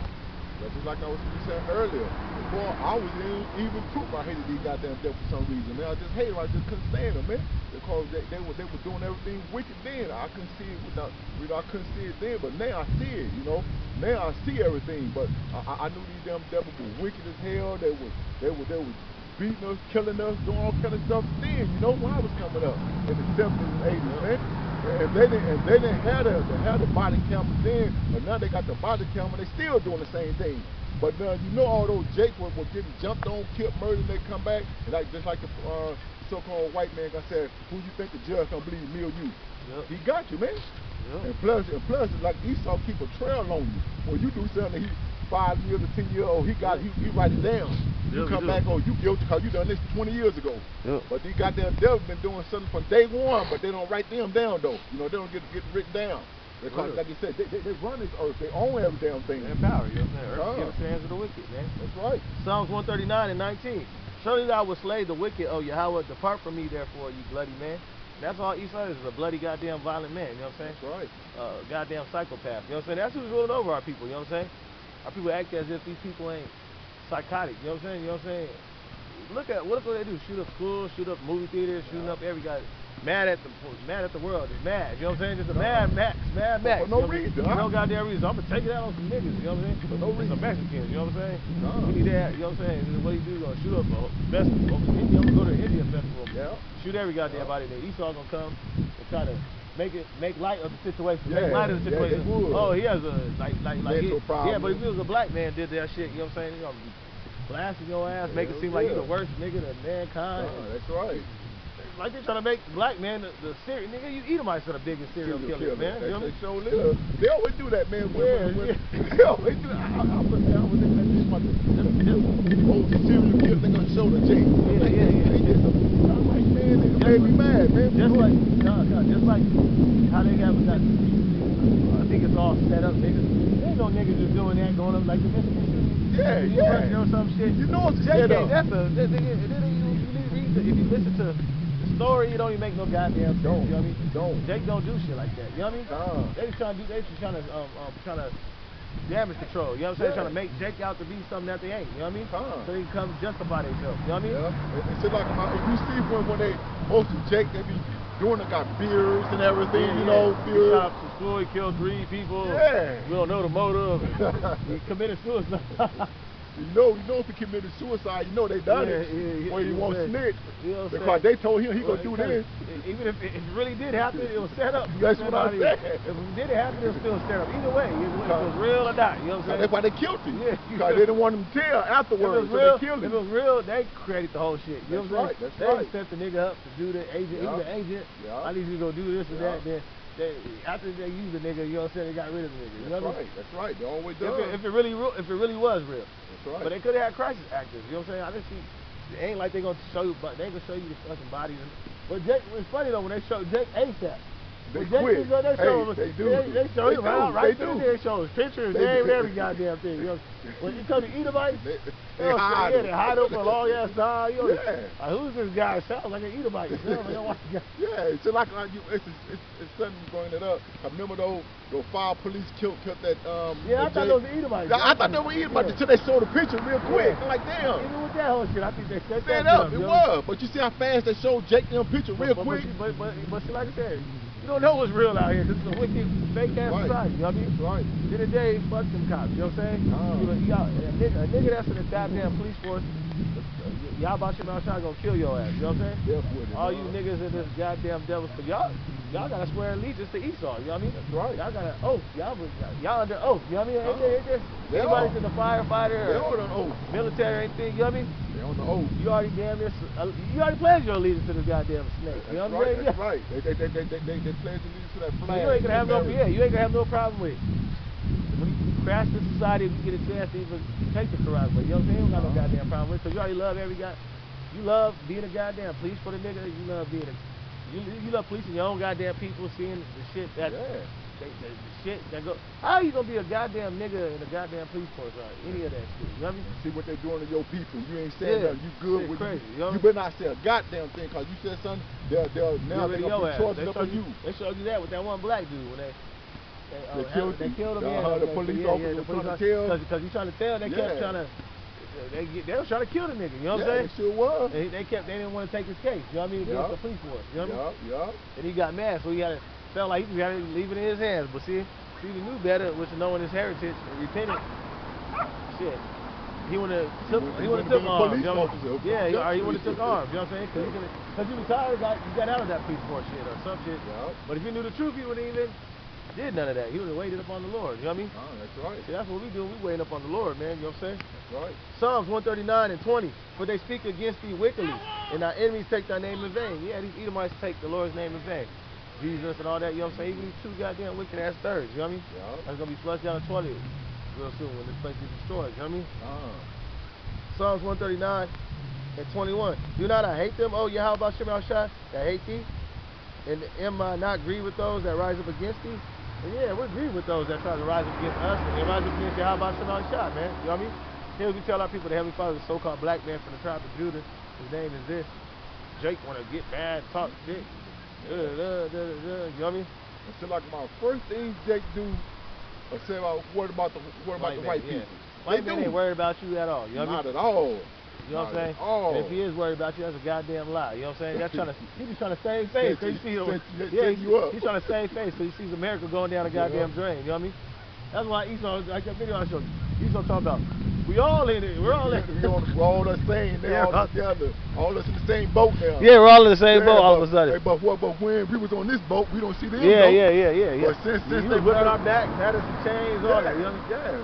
That's just like I was saying earlier. Before I was in, even proof I hated these goddamn devils for some reason. Man, I just hated them. I just couldn't stand them, man. Because they, they were they were doing everything wicked then. I couldn't see it without, you know, I couldn't see it then, but now I see it, you know. Now I see everything. But I, I, knew these damn devils were wicked as hell. They was they were they was beating us, killing us, doing all kind of stuff then, you know, when I was coming up in the seventies and eighties, man. And they didn't, and they didn't have the, they had the body cameras then, but now they got the body camera. They still doing the same thing. But now you know all those Jake were, were getting jumped on, killed, murdered, and they come back. And like just like the uh, so-called white man I said, who you think the judge gonna believe, me or you? Yep. He got you, man. Yep. And plus, and plus, it's like Esau keep a trail on you. When you do something, he five years or ten years old, he got he, he write it down. You Yeah, come back, oh, you guilty because you done this 20 years ago. Yep. But these goddamn devils been doing something from day one, but they don't write them down though. You know, they don't get get written down. Because, like you said, they, they, they run this earth. They own every damn thing. And power, you know what I'm saying? Earth Oh. the hands of the wicked, man. That's right. Psalms 139 and 19. Surely thou wilt slay the wicked, O Yahweh. Depart from me, therefore, you bloody man. That's all Esau is, is a bloody goddamn violent man, you know what I'm saying? That's right. Uh, goddamn psychopath, you know what I'm saying? That's who's ruling over our people, you know what I'm saying? Our people act as if these people ain't psychotic, you know what I'm saying? You know what I'm saying? Look at, what they do? Shoot up schools, shoot up movie theaters, shooting up every guy. mad at the mad at the world. Mad. You know what I'm saying? Just a mad Max, mad Max. For no you know what I mean? reason, huh? no goddamn reason. I'm gonna take it out on some niggas. You know what I'm saying? For no reason. Some Mexicans. You know what I'm saying? Nah. We need that. You know what I'm saying? What he do? Gonna shoot up a festival. Over in India. I'm gonna go to an Indian festival. Yeah. Shoot every goddamn body there. Esau gonna come and try to make it make light of the situation. Yeah, make light of the yeah, situation. would. oh, he has a like like like Mental problem. Yeah, but if he was a black man did that shit, you know what I'm saying? You know, blasting your ass, make it seem like you yeah. the worst nigga to mankind. Nah, that's right. Like they're trying to make black man the, the serial nigga. You Edomites are the biggest serial Serial killers, killer. man. They, You know they live. They always do that, man. Yeah, yeah. They always do that. I, I, I was, was in that this month. Them, them, oh, the serial killer, they gonna show the J. Yeah, yeah, yeah. Just, like, it made me mad, man. Just like, no, no, just like how they got, got I think it's all set up, niggas. There ain't no niggas just doing that, going up like the Michigan. Yeah, you yeah. Or some shit. You know it's JK, that's a, that, that, that, that, you, if you listen to the story, it don't even make no goddamn sense. Don't, You know what I mean? don't. Jake don't do shit like that. You know what I mean? Nah. They just trying to do, they just trying to, um, um, trying to damage control. You know what I'm saying? Yeah. Trying to make Jake out to be something that they ain't. You know what I mean? Huh. So they can come justify themselves. You know what I mean? Yeah. It's like if you see when when they hosted Jake, they be doing it, got beers and everything, you know, He beers. shot up some he killed three people. Yeah. We don't know the motive. (laughs) he committed suicide. (laughs) You know, you know if he committed suicide, you know they done Yeah, it. yeah, yeah, Or he you won't snitch. you know what I'm because they told him he Well, gonna do this. Even if it, really did happen, it was set up. That's what I said. If it did happen, it was still set up. Either way, it was, it was real or not. You know what I'm saying? That's why they killed him. Yeah. (laughs) Because they didn't want him to tell If it afterwards, was so real, they killed if him. it was real, they created the whole shit. You know That's what I'm right, saying? that's they right. set the nigga up to do the agent. He was Yeah. an agent. Yeah. I need you to go do this and that. Then they, after they used the nigga, you know what I'm saying? They got rid of the nigga. You know That's what I mean? right. That's right. They always do. If it, if it really if it really was real. Right. But they could have had crisis actors. You know what I'm saying? I didn't see. It ain't like they gonna show you, but they gonna show you the fucking bodies. But Jake, it's funny though when they show Jake ASAP. They quit. was on, they show Hey, him. they do. They, they show They him do. right, right They there. They show his pictures, They do. every goddamn thing. You know, when you come to Edomite, They- they, they hide yeah, they hide for a long ass time. You know, Yeah. like, who's this guy? Sounds like an Edomite. You know, like. (laughs) Yeah, it's like uh, you, it's, it's, it's something you bringing it up. I remember those those five police killed killed that um. Yeah, I thought those were Edomites. I, I thought they were Edomites Yeah. until they showed the picture real quick. Yeah. I'm like, damn. Even with that whole shit, I think they set Stand that up, up. it was. But you see how fast they showed Jake them picture real but, quick. But, but, but, but see, like I said, you don't know what's real out here. This is a wicked, fake ass Right. society. You know what I mean? Right. Of the day, fuck them cops. You know what I'm saying? Oh. You know, a, nigga, a nigga that's in the goddamn police force, y'all about your mouth shot gonna kill your ass. You know what I'm saying? It, All you niggas in this goddamn devil's y'all, y'all gotta swear allegiance to Esau. You know what I mean? That's right. Y'all got an oath. Y'all, y'all under oath. You know what I mean? Ain't Oh. there, ain't there, anybody's in the firefighter or on the oath. military, anything. You know what I mean? They on the oath. You already damn this. Uh, you already pledged your allegiance to this goddamn snake. That's You know what. I'm saying? That's right. They they they they they, they, they pledge allegiance to that flag. you ain't gonna have no yeah, you ain't gonna have no problem with it. When you crash this society, if you get a chance to even take the Quran, but you know what I'm saying? You don't got no Uh-huh. goddamn problem with it. Cause you already love every guy. You love being a goddamn police for the nigga. You love being a you, you love policing your own goddamn people, seeing the shit that Yeah. they, the, the shit that go. How you gonna be a goddamn nigga in a goddamn police force or any of that shit? You know what I mean? See what they're doing to your people. You ain't saying Yeah. nothing. You good Shit with crazy, you. you know? You better not say a goddamn thing because you said something. They'll they'll now they're gonna be charging up on you. They showed you that with that one black dude when they. They, uh, They killed they killed him. Yeah, the police yeah, officer yeah, the was police trying to tell? Because he's trying to tell. They kept trying to. They they was trying to kill the nigga. You know what yeah, I'm saying? sure was. They, they kept. They didn't want to take his case. You know what I mean? Yeah. the police force. You know what I mean? Yeah, yeah. And he got mad, so he had to. Felt like he got to leave it in his hands. But see, see, he knew better, which is knowing his heritage and repented. Shit. He would have took. He he would have took arms. You know? Yeah, he, or he would have took arms. You know what I'm saying? Because you retired, got you got out of that police force shit or some shit. Yeah. But if he knew the truth, he wouldn't even did none of that. He would have waited upon the Lord. You know what I mean? Oh, that's right. See, that's what we do. We waiting up on the Lord, man. You know what I'm saying? That's right. Psalms 139 and 20. For they speak against thee wickedly, and thy enemies take thy name in vain. Yeah, these Edomites take the Lord's name in vain. Jesus and all that, you know what I'm saying? Even these two goddamn wicked ass thirds, you know what I mean? Yeah. That's gonna be flushed down the toilet real soon when this place gets destroyed, you know what I mean? Ah. Psalms 139 and 21. Do not I hate them, O Yahweh Shem Shai, that hate thee? And am I not grieved with those that rise up against thee? And yeah, we're grieved with those that try to rise up against us and they rise up against Yahweh Shem Shai, man. You know what I mean? Here we tell our people the Heavenly Father is a so-called black man from the tribe of Judah. His name is this. Jake wanna get mad, talk shit. Da, da, da, da, you know what I mean? So like my first thing Jake do, I say about what about the what about White the man, white yeah. people? White they man do. ain't worried about you at all. You know what I mean? Not mean? at all. You know what I'm saying? And if he oh. is worried about you, that's a goddamn lie. You know what I'm saying? That's trying (laughs) to he just trying to save face. Cause you- see him, yeah, he's, he's trying to save face because he sees America going down a goddamn Yeah. drain. You know what I mean? That's why Esau, like that video I showed you, Esau talking about, we all in it. We're all in (laughs) on, we're all the same. They Yeah. all together. All us in the same boat now. Yeah, we're all in the same Yeah, boat all but- of a sudden. Hey, but what? But when we was on this boat, we don't see them. Yeah, though. yeah, yeah, yeah, yeah. But since- since you they put- our back, had us some chains, all that. You know? yeah.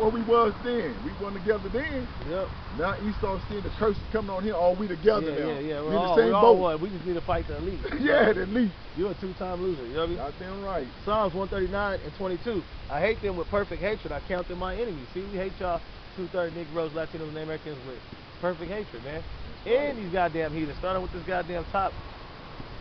What, we was then, we wasn't together then. Yep. Now Esau seeing the curses coming on here, all we together Yeah, now. yeah, yeah. We We're in all, the same we're boat. one. We just need to fight the elite. (laughs) Yeah, at least. You're a two-time loser. You know what I mean? Goddamn right. Psalms 139 and 22. I hate them with perfect hatred. I count them my enemies. See, we hate y'all two-third Negroes, Latinos, and Americans with perfect hatred, man. And these goddamn heathens, starting with this goddamn top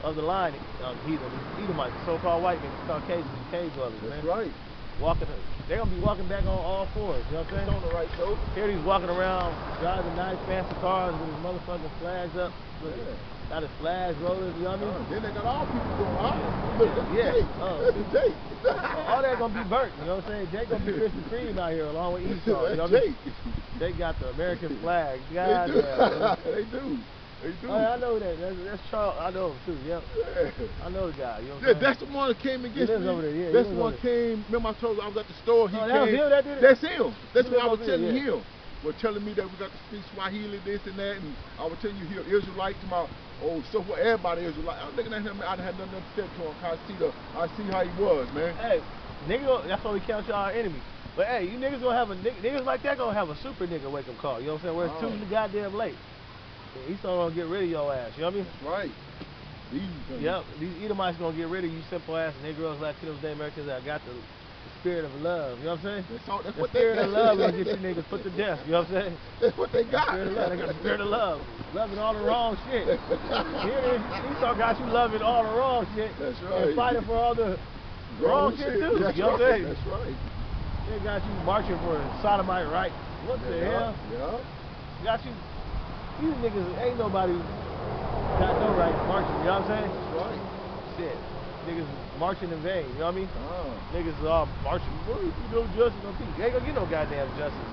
of the line uh, heathen, Edomites, so-called white men, Caucasians, cave dwellers, That's man. right. Walking, they're gonna be walking back on all fours. You know what I'm It's saying? on the right shoulder. Here he's walking around, driving nice fancy cars with his motherfucking flags up. Look, Yeah. got his flags rolling, you know what I mean? Uh, then they got all people going out. Yeah. Look, that's Yeah. Jake. Oh. That's Jake. (laughs) All that gonna be burnt, you know what I'm saying? Jake gonna be Krispy Kreme out here along with Esau. You know what I mean? (laughs) Jake. They got the American flag. They do. damn. (laughs) they do. They do. Oh, I know that. That's, that's Charles. I know him too. Yep. Yeah. I know the guy. You know what Yeah, saying? that's the one that came against me. over there, yeah, that's the one came. Remember I told you I was at the store. He Oh, came. was him that did it? That's him. That's He what I was telling there, him. Was telling me that we got to speak Swahili, this and that, and I was telling you he an Israelite to my oh so what everybody Israelite. I was looking at him. I didn't have nothing to say to him. I see the I see how he was, man. Hey, nigga, that's why we count y'all our enemy. But hey, you niggas gonna have a niggas like that gonna have a super nigga wake up call. You know what I'm saying? Where it's Oh. too goddamn late. Yeah, Esau gonna get rid of your ass. You know what I mean? That's right. These. Yep, these Edomites gonna get rid of you simple ass Negroes, Latinos, Native Americans that got the, the spirit of love. You know what I'm saying? That's all. That's The what spirit they of love gonna get you niggas put to death. You know what I'm saying? (laughs) That's what they got. Of love. They got the spirit of love. Loving all the wrong shit. Here. Esau got you loving all the wrong shit. That's And right. fighting for all the wrong, shit, too. That's you know what I'm right. saying? That's right. They got you marching for sodomite right. What the hell? Yeah. Got you. These niggas ain't nobody got no right marching. You know what I'm saying? That's right. Shit. Niggas marching in vain. You know what I mean? Ah. Niggas is all marching. Well, you no justice, no peace. You ain't gonna get no goddamn justice.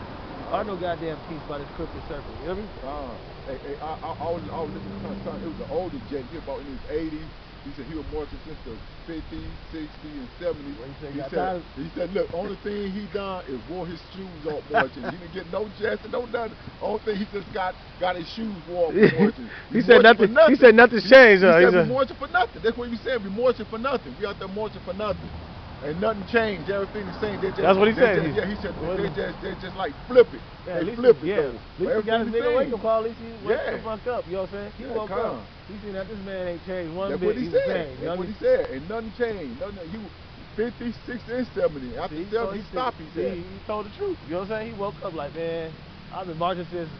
Or no goddamn peace by this crooked circle. You know what I mean? Ah, hey, hey, I, I, I was, I was listening to it was an older he about in his 80s. He said he was marching since the 50s, 60s, and 70s. Well, he said he he, said, he said, look, only thing he done is wore his shoes off marching. he didn't get no justice, no nothing. Only thing he just got got his shoes wore off marching. (laughs) he We said for nothing. He said nothing changed. He huh? said He we said- marching for nothing. That's what he said. We marching for nothing. We out there marching for nothing. And nothing changed. Everything the same. They just, That's what he said. Just, yeah, he said they just they just like flip it. Yeah, they flip it yeah. though. At least he got his Everything nigga wake up call. At least he woke Yeah. the fuck up. You know what I'm saying? He Yeah, woke come up. He seen that this man ain't changed one That's bit. what he the said. You know That's what he said. And nothing changed. Nothing. He was 50, 60, and 70. After See, 70, so he stopped. He said. He, he told the truth. You know what I'm saying? He woke up like, man, I've been marching since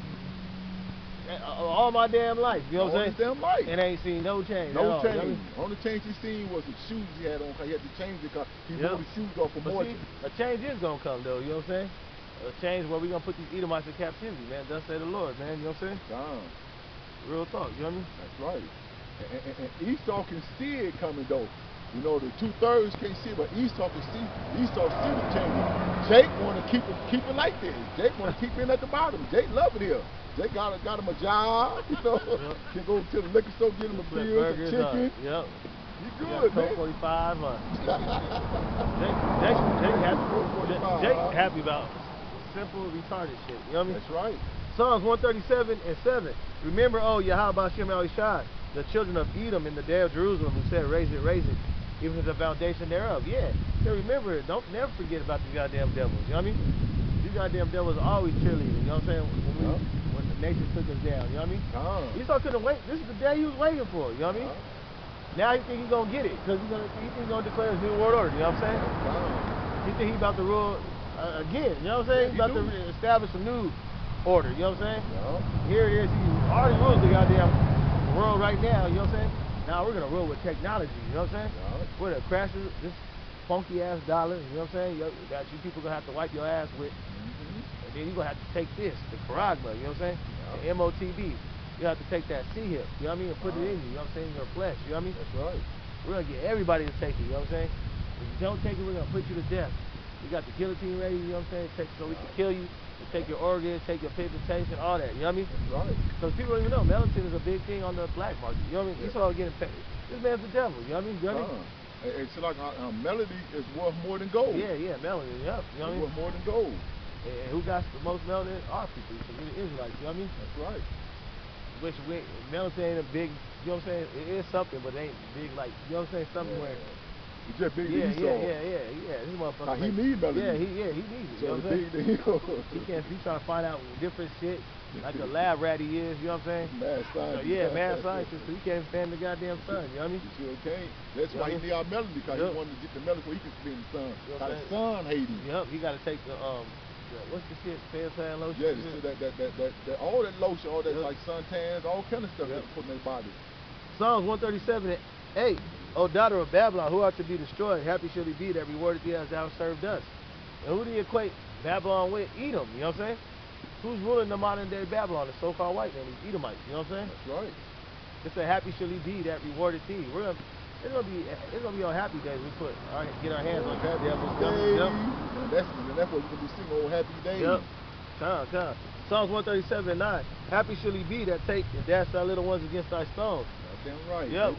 Uh, all my damn life. You know what I'm saying? damn life. And ain't seen no change. No all, you know I change. mean? Only change he seen was the shoes he had on. He had to change it because he Yeah. wore the shoes off for But see, a change is gonna come though. You know what I'm saying? A change where we gonna put these Edomites in captivity, man. Thus say the Lord, man. You know what I'm saying? Gone. Real talk. You know what I mean? That's right. And, and, and Esau can see it coming though. You know, the two thirds can't see but Esau can see. Esau see the change. Jake want to keep it, keep it like this. Jake want to keep it at the bottom. Jake love it here. Jake got, got him a job. (laughs) You know, Yep. can go to the liquor store get him a beer, burgers, chicken. Yep. You good, got man. 45, huh? (laughs) Jake, Jake, Jake happy. Coke 45, Jake huh? happy about simple retarded shit. You know what I mean? That's right. Psalms 137 and 7. Remember, oh Yahweh Shem El Ishad, the children of Edom in the day of Jerusalem, who said, Raise it, raise it, even to the foundation thereof. Yeah. So remember it. Don't never forget about these goddamn devils. You know what I mean? These goddamn devils are always cheerleading. You know what I'm saying? When, we, Yeah. when the nation took us down. You know what I mean? Gone. Esau couldn't wait. This is the day he was waiting for. You know what I mean? Gone. Now he think he gonna get it because he's gonna he think he gonna declare his new world order. You know what I'm saying? Gone. He think he about to rule uh, again. You know what I'm saying? Yeah, He's he about to do. re- establish a new order. You know what I'm saying? Yeah. Here it is. He already rules the goddamn world right now. You know what I'm saying? Now we're gonna rule with technology. You know what I'm saying? Yeah. With a crash this funky ass dollar. You know what I'm saying? That you people gonna have to wipe your ass with, Mhm. then you gonna have to take this, the Charagma. You know what I'm saying? The MOTB. You have to take that C hip. You know what I mean? And put it in you. You know what I'm saying? In your flesh. You know what I mean? That's right. We're gonna get everybody to take it, you know what I'm saying? If you don't take it, we're gonna put you to death. We got the guillotine ready, you know what I'm saying? Take, so we can kill you and take your organs, take your pigmentation, all that. You know what I mean? That's right. Because people don't even know melatonin is a big thing on the black market. You know what I mean? Yeah. He's all getting paid. This man's the devil. You know what I mean? You know what I mean? Uh, it's like uh, uh, melody is worth more than gold. Yeah, yeah, melody, Yep. You know what I It's mean? worth more than gold. And who got the most melanin? Our people. So we the Israelites. You know what I mean? That's right. Which we, melatonin ain't a big. You know what I'm saying? It is something, but it ain't big like. You know what I'm saying? Something Yeah. where. It's just big Yeah, yeah, yeah, yeah, yeah. This motherfucker. Now, he like- need melanin. Yeah, he yeah he needs it. So you know what I'm saying? He can't. He trying to find out different shit, like a (laughs) lab rat he is. You know what I'm saying? Mad So yeah, mad scientist. So he can't stand the goddamn sun. You know what I mean? He sure can't. That's Yeah. why he need our melody because Yep. he wanted to get the melody so he can spend the sun. You know the sun hate him. Yep. He got to take the um. The, what's the shit? Pantene lotion. Yeah, shit? that, that, that, that, that, all that lotion, all that Yep. like suntans, all kind of stuff Yep. they put in their body. Psalms 137 and 8. O daughter of Babylon, who art to be destroyed, happy shall he be that rewarded thee as thou served us. And who do you equate Babylon with? Edom, you know what I'm saying? Who's ruling the modern day Babylon? The so-called white man, these Edomites, you know what I'm saying? That's right. It said, happy shall he be that rewarded thee. We're gonna, it's gonna be, it's gonna be on happy days. We put, all right, get our hands on happy the devil's days. Yep. That's, and that's what we're going to be singing on Happy Days. Yep. Come, time. Psalms 137 and 9. Happy shall he be that take and dash thy little ones against thy stones. Goddamn right. Yep.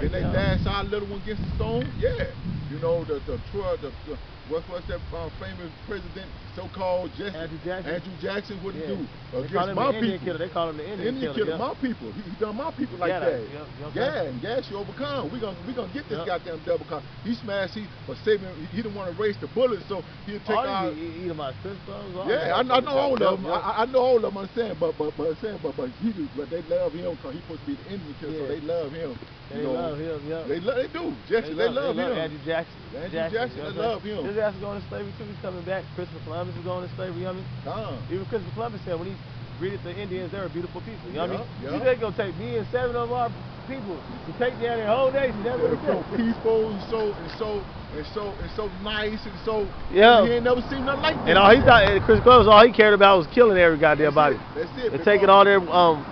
Did they dash our little one against the stone? Yeah. You know, the, the, the, the, the what was that uh, famous president, so-called Jesse, Andrew Jackson? Andrew Jackson, what Yeah. he do? They call Against him my the people. killer. They call him the Indian, Indian killer. killer, yeah. my people. He, he done my people like Yeah, that. yeah, you know what yeah, and gas you overcome. We gonna we gonna get this Yep. goddamn devil cause he smashed he but saving he, he didn't want to race the bullets, so he'll take all our these E- Edomites, Chris Bones, all yeah, I. I know all of them. I, I know all of them. I'm saying, but but but I'm saying, but but he do, but they love him because he's supposed to be the Indian killer, so they love him. They you know. love him, yeah. They love, they do. Jesse, they, love, him. Andrew Jackson. Andrew Jackson, you know they what I'm love him. His ass is going to slavery too. He's coming back. Christopher Columbus is going to slavery. You know what I mean? Nah. Even Christopher Columbus said when he greeted the Indians, they were beautiful people. You know what I mean? Yeah, He yeah. said gonna take me and seven of our people to take down their whole nation. That's what They're he so said. peaceful and so and so and so and so nice and so. Yeah. He ain't never seen nothing like that. And all he thought, and Chris Columbus, all he cared about was killing every goddamn That's body. it. That's it. And taking all their um,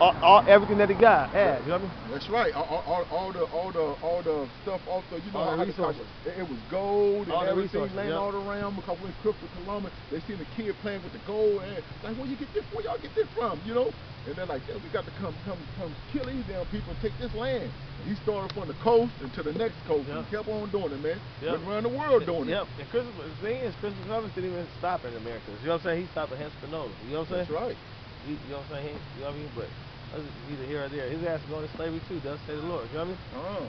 all, all everything that he got. Had, you know what I mean? That's right. All, all, all the all the all the stuff off the you know All the how they talk- resources. It, it was gold and All the everything resources, laying yeah. all around because when Christopher Columbus they seen the kid playing with the gold and like where you get this where y'all get this from you know and they're like yeah, we got to come come come kill these damn people and take this land. And he started from the coast and to the next coast and Yeah. kept on doing it man. Yeah. Went around the world doing Yep. it. And Christopher, the thing is, Christopher Columbus didn't even stop in America. You know what I'm saying? He stopped at Hispaniola. You know what I'm saying? That's right. He, you know what I'm saying? He, you know what I mean? But that's either here or there. His ass is going to slavery too. Does say the Lord. You know what I mean? Uh,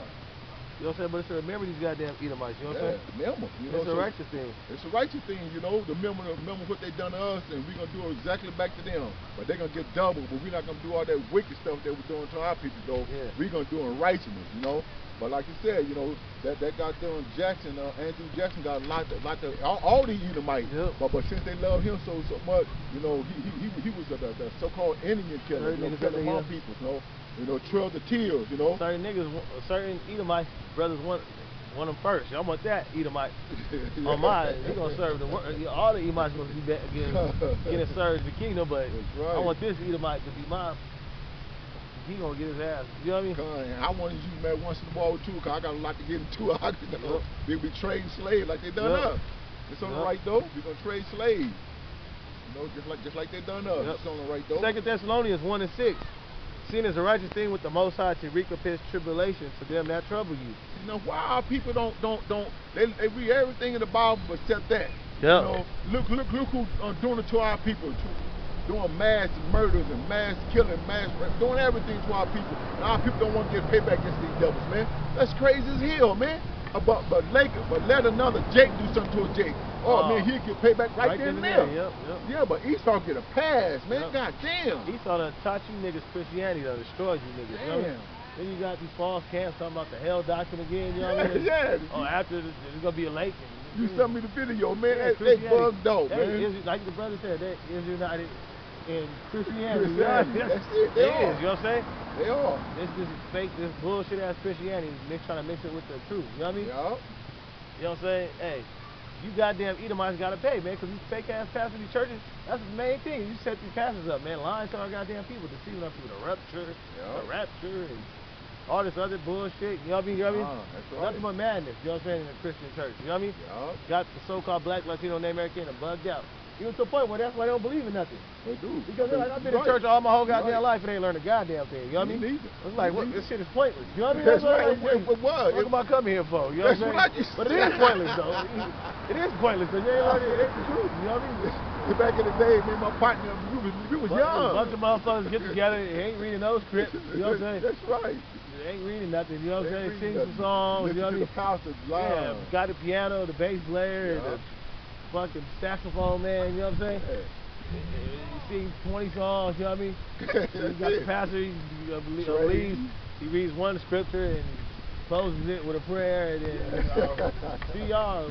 You know what I'm saying? But it's to remember these goddamn Edomites. You know what I'm yeah, saying? remember, you know, It's a righteous thing. It's a righteous thing, you know. The remember, remember what they done to us, and we're gonna do exactly back to them. But they're gonna get double. But we're not gonna do all that wicked stuff they were doing to our people, though. Yeah. We're gonna do in righteousness, you know. But like you said, you know, that that goddamn Jackson, uh, Andrew Jackson got a lot, to, lot to, all, all these Edomites. Yep. But but since they love him so so much, you know, he he, he, he was the, the, the so-called Indian killer, you know, killing my people, you know. You know, trail the tears, you know. Certain niggas, certain Edomite brothers want want them first. I want that Edomite (laughs) on mine. He gonna serve the wor- all the Edomites gonna be back, getting, (laughs) getting served the kingdom, but That's I want this Edomite to be mine. He gonna get his ass. You know what I mean? And I want to use man once in a while too, cause I got a lot to get into. (laughs) I you know, Yep. we be trading slaves like they done Yep. us. It's on the right though. We gonna trade slaves. You know, just like just like they done us. Yep. It's on the right though. Second Thessalonians one and six. Seen as a righteous thing with the Most High to up His tribulation to them that trouble you. You know why our people don't don't don't they they read everything in the Bible except that. Yeah. You know, look look look who uh, doing it to our people. To, doing mass murders and mass killing, mass rape, doing everything to our people. And our people don't want to get payback against these devils, man. That's crazy as hell, man. Uh, But but but let another Jake do something to a Jake. Oh, Oh. man, he'll get payback right, Right there and there. there, yep, yep. Yeah, but Esau get a pass, man. Yep. God damn. Esau done taught you niggas Christianity done destroyed you niggas. You know what I mean? Damn. Then you got these false camps talking about the hell doctrine again. You know what I mean? (laughs) Yeah, Oh, after this, there's gonna be a lake. You sent me the video, man. Yeah, they Christianity. bugged out, man. is- like the brother said, that is united in (laughs) Christianity. Christianity, that's it, they It are. is, you know what I'm saying? They are. This this fake, this bullshit ass Christianity, mix trying to mix it with the truth. You know what I mean? Yeah. You know what I'm saying? Hey, you goddamn Edomites gotta pay, man, because these fake ass pastors these churches, that's the main thing. You set these pastors up, man, lying to our goddamn people, deceiving our people, the rapture, Yeah. the rapture, and all this other bullshit. You know what I mean? You know what I mean? That's right. Nothing but madness, you know what I'm saying, in the Christian church. You know what I mean? Yeah. Got the so-called black Latino Native American and bugged out. Even to the point where that's why they don't believe in nothing. They do. Because they're like, I've been Right. in church all my whole goddamn Right. life and ain't learned a goddamn thing. You know what I mean? neither. It's like, what, this shit is pointless. You know what I mean? That's what right. Saying. it was. What am I coming here for? You know That's what I'm saying? But it is pointless though. It is pointless because you ain't learning it ain't the truth. You know what I mean? Back in the day, me and my partner, we was, we was Bunch- young. A bunch of motherfuckers get together, they ain't reading those scripts. You know what I'm saying? That's right. They ain't reading nothing. You know what I'm saying? Sing some songs. Listen You know what I mean? the pastor Yeah, uh, got the piano, the bass player, Yeah. the fucking saxophone man. You know what I'm saying? You sing 20 songs. You know what I mean? (laughs) You got the pastor. He, he, believe- Trade. He reads one scripture and closes it with a prayer, and then uh, (laughs) see y'all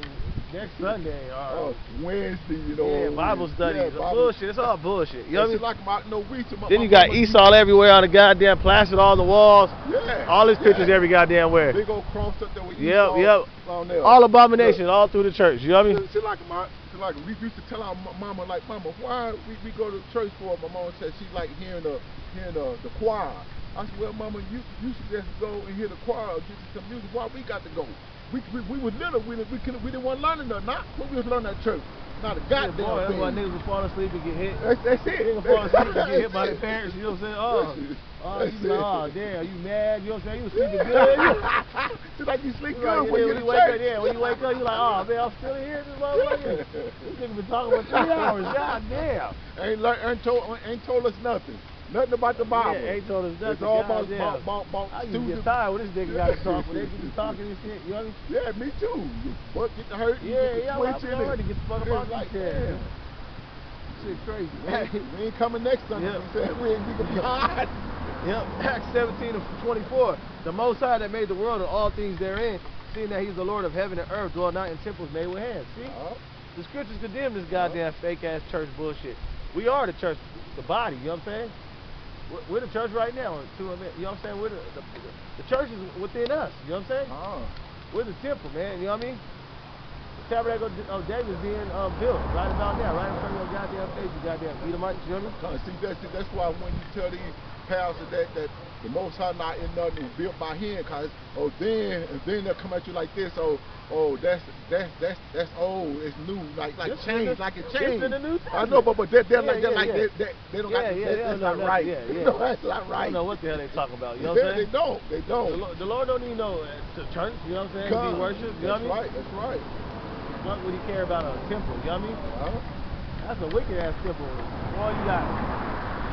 next Sunday. Or, Oh, Wednesday, you know. yeah, Bible studies. Yeah, Bible- bullshit. It's all bullshit. You know what I mean? like my, no, we my, Then my you got Esau everywhere on the goddamn plastered all the walls. Yeah. All his pictures yeah. every goddamn where. Big old cross up there with Yep, Esau yep. All abominations all through the church. You know what I mean? She like my, she like we used to tell our mama like, mama, why we, we go to church for? My mama said she like hearing the hearing the, the choir. I said, well, mama, you you should just go and hear the choir, or get some music. Why we got to go? We we, we was little, we didn't- we couldn't, we didn't want to learn nothing. Not what we was learning at church. Not a Yeah, goddamn boy, that's why niggas would fall asleep and get hit. That's, that's it. Niggas fall asleep and get hit by their parents. You know what I'm saying? Oh, (laughs) oh, you like, oh, damn, you mad? You know what I'm saying? You was sleeping good. (laughs) You, It's like you sleep good like, when yeah, you when you wake up, yeah, when you wake up, you like, oh man, I'm still here. This motherfucker. (laughs) This nigga been talking for three hours. God damn. Ain't, learn, ain't, told, ain't told us nothing. Nothing about the Bible. Yeah, ain't told us nothing. It's all about, about, about, about I used to get tired when this nigga got to talk. When they be talking and shit, you know what I mean? Yeah, me too. Butt get to hurt. Yeah, get yeah, I'm already get the fuck about like, damn. Shit crazy. We ain't, we ain't coming next Sunday. Yeah. We said we ain't we gonna be hot. (laughs) Yep, Acts 17 and 24. The Most High that made the world and all things therein, seeing that He's the Lord of heaven and earth, dwell not in temples made with hands. See? Uh, The scriptures condemn this goddamn fake ass church bullshit. We are the church, the body, you know what I'm saying? We're, we're the church right now. To a man, you know what I'm saying? We're the, the, the church is within us, you know what I'm saying? uh, We're the temple, man, you know what I mean? The tabernacle of David is being um, built right about now, right in front of your goddamn face, you goddamn Edomites, you know what I mean? See that's that's why when you tell these pastors that that the Most High not in nothing was built by hand, cause oh then then they'll come at you like this, oh oh that's that's that's that's old, it's new, like like This in changed, the- like it changed. in the New I know, but but they're, they're Yeah, like they're yeah, like yeah. They, they, they don't Yeah, got yeah, that, they that's don't not right. Yeah, (laughs) yeah. No, that's not I right. don't know what the hell they talking about, you know what I'm they, saying? they don't, they The don't. Lord, the Lord don't need no uh, to church, you know what I'm saying? Come. be worshipped, you know that's what I mean? right, that's right. What would he care about a temple, you know what I mean? Huh? That's a wicked ass temple. Boy, you got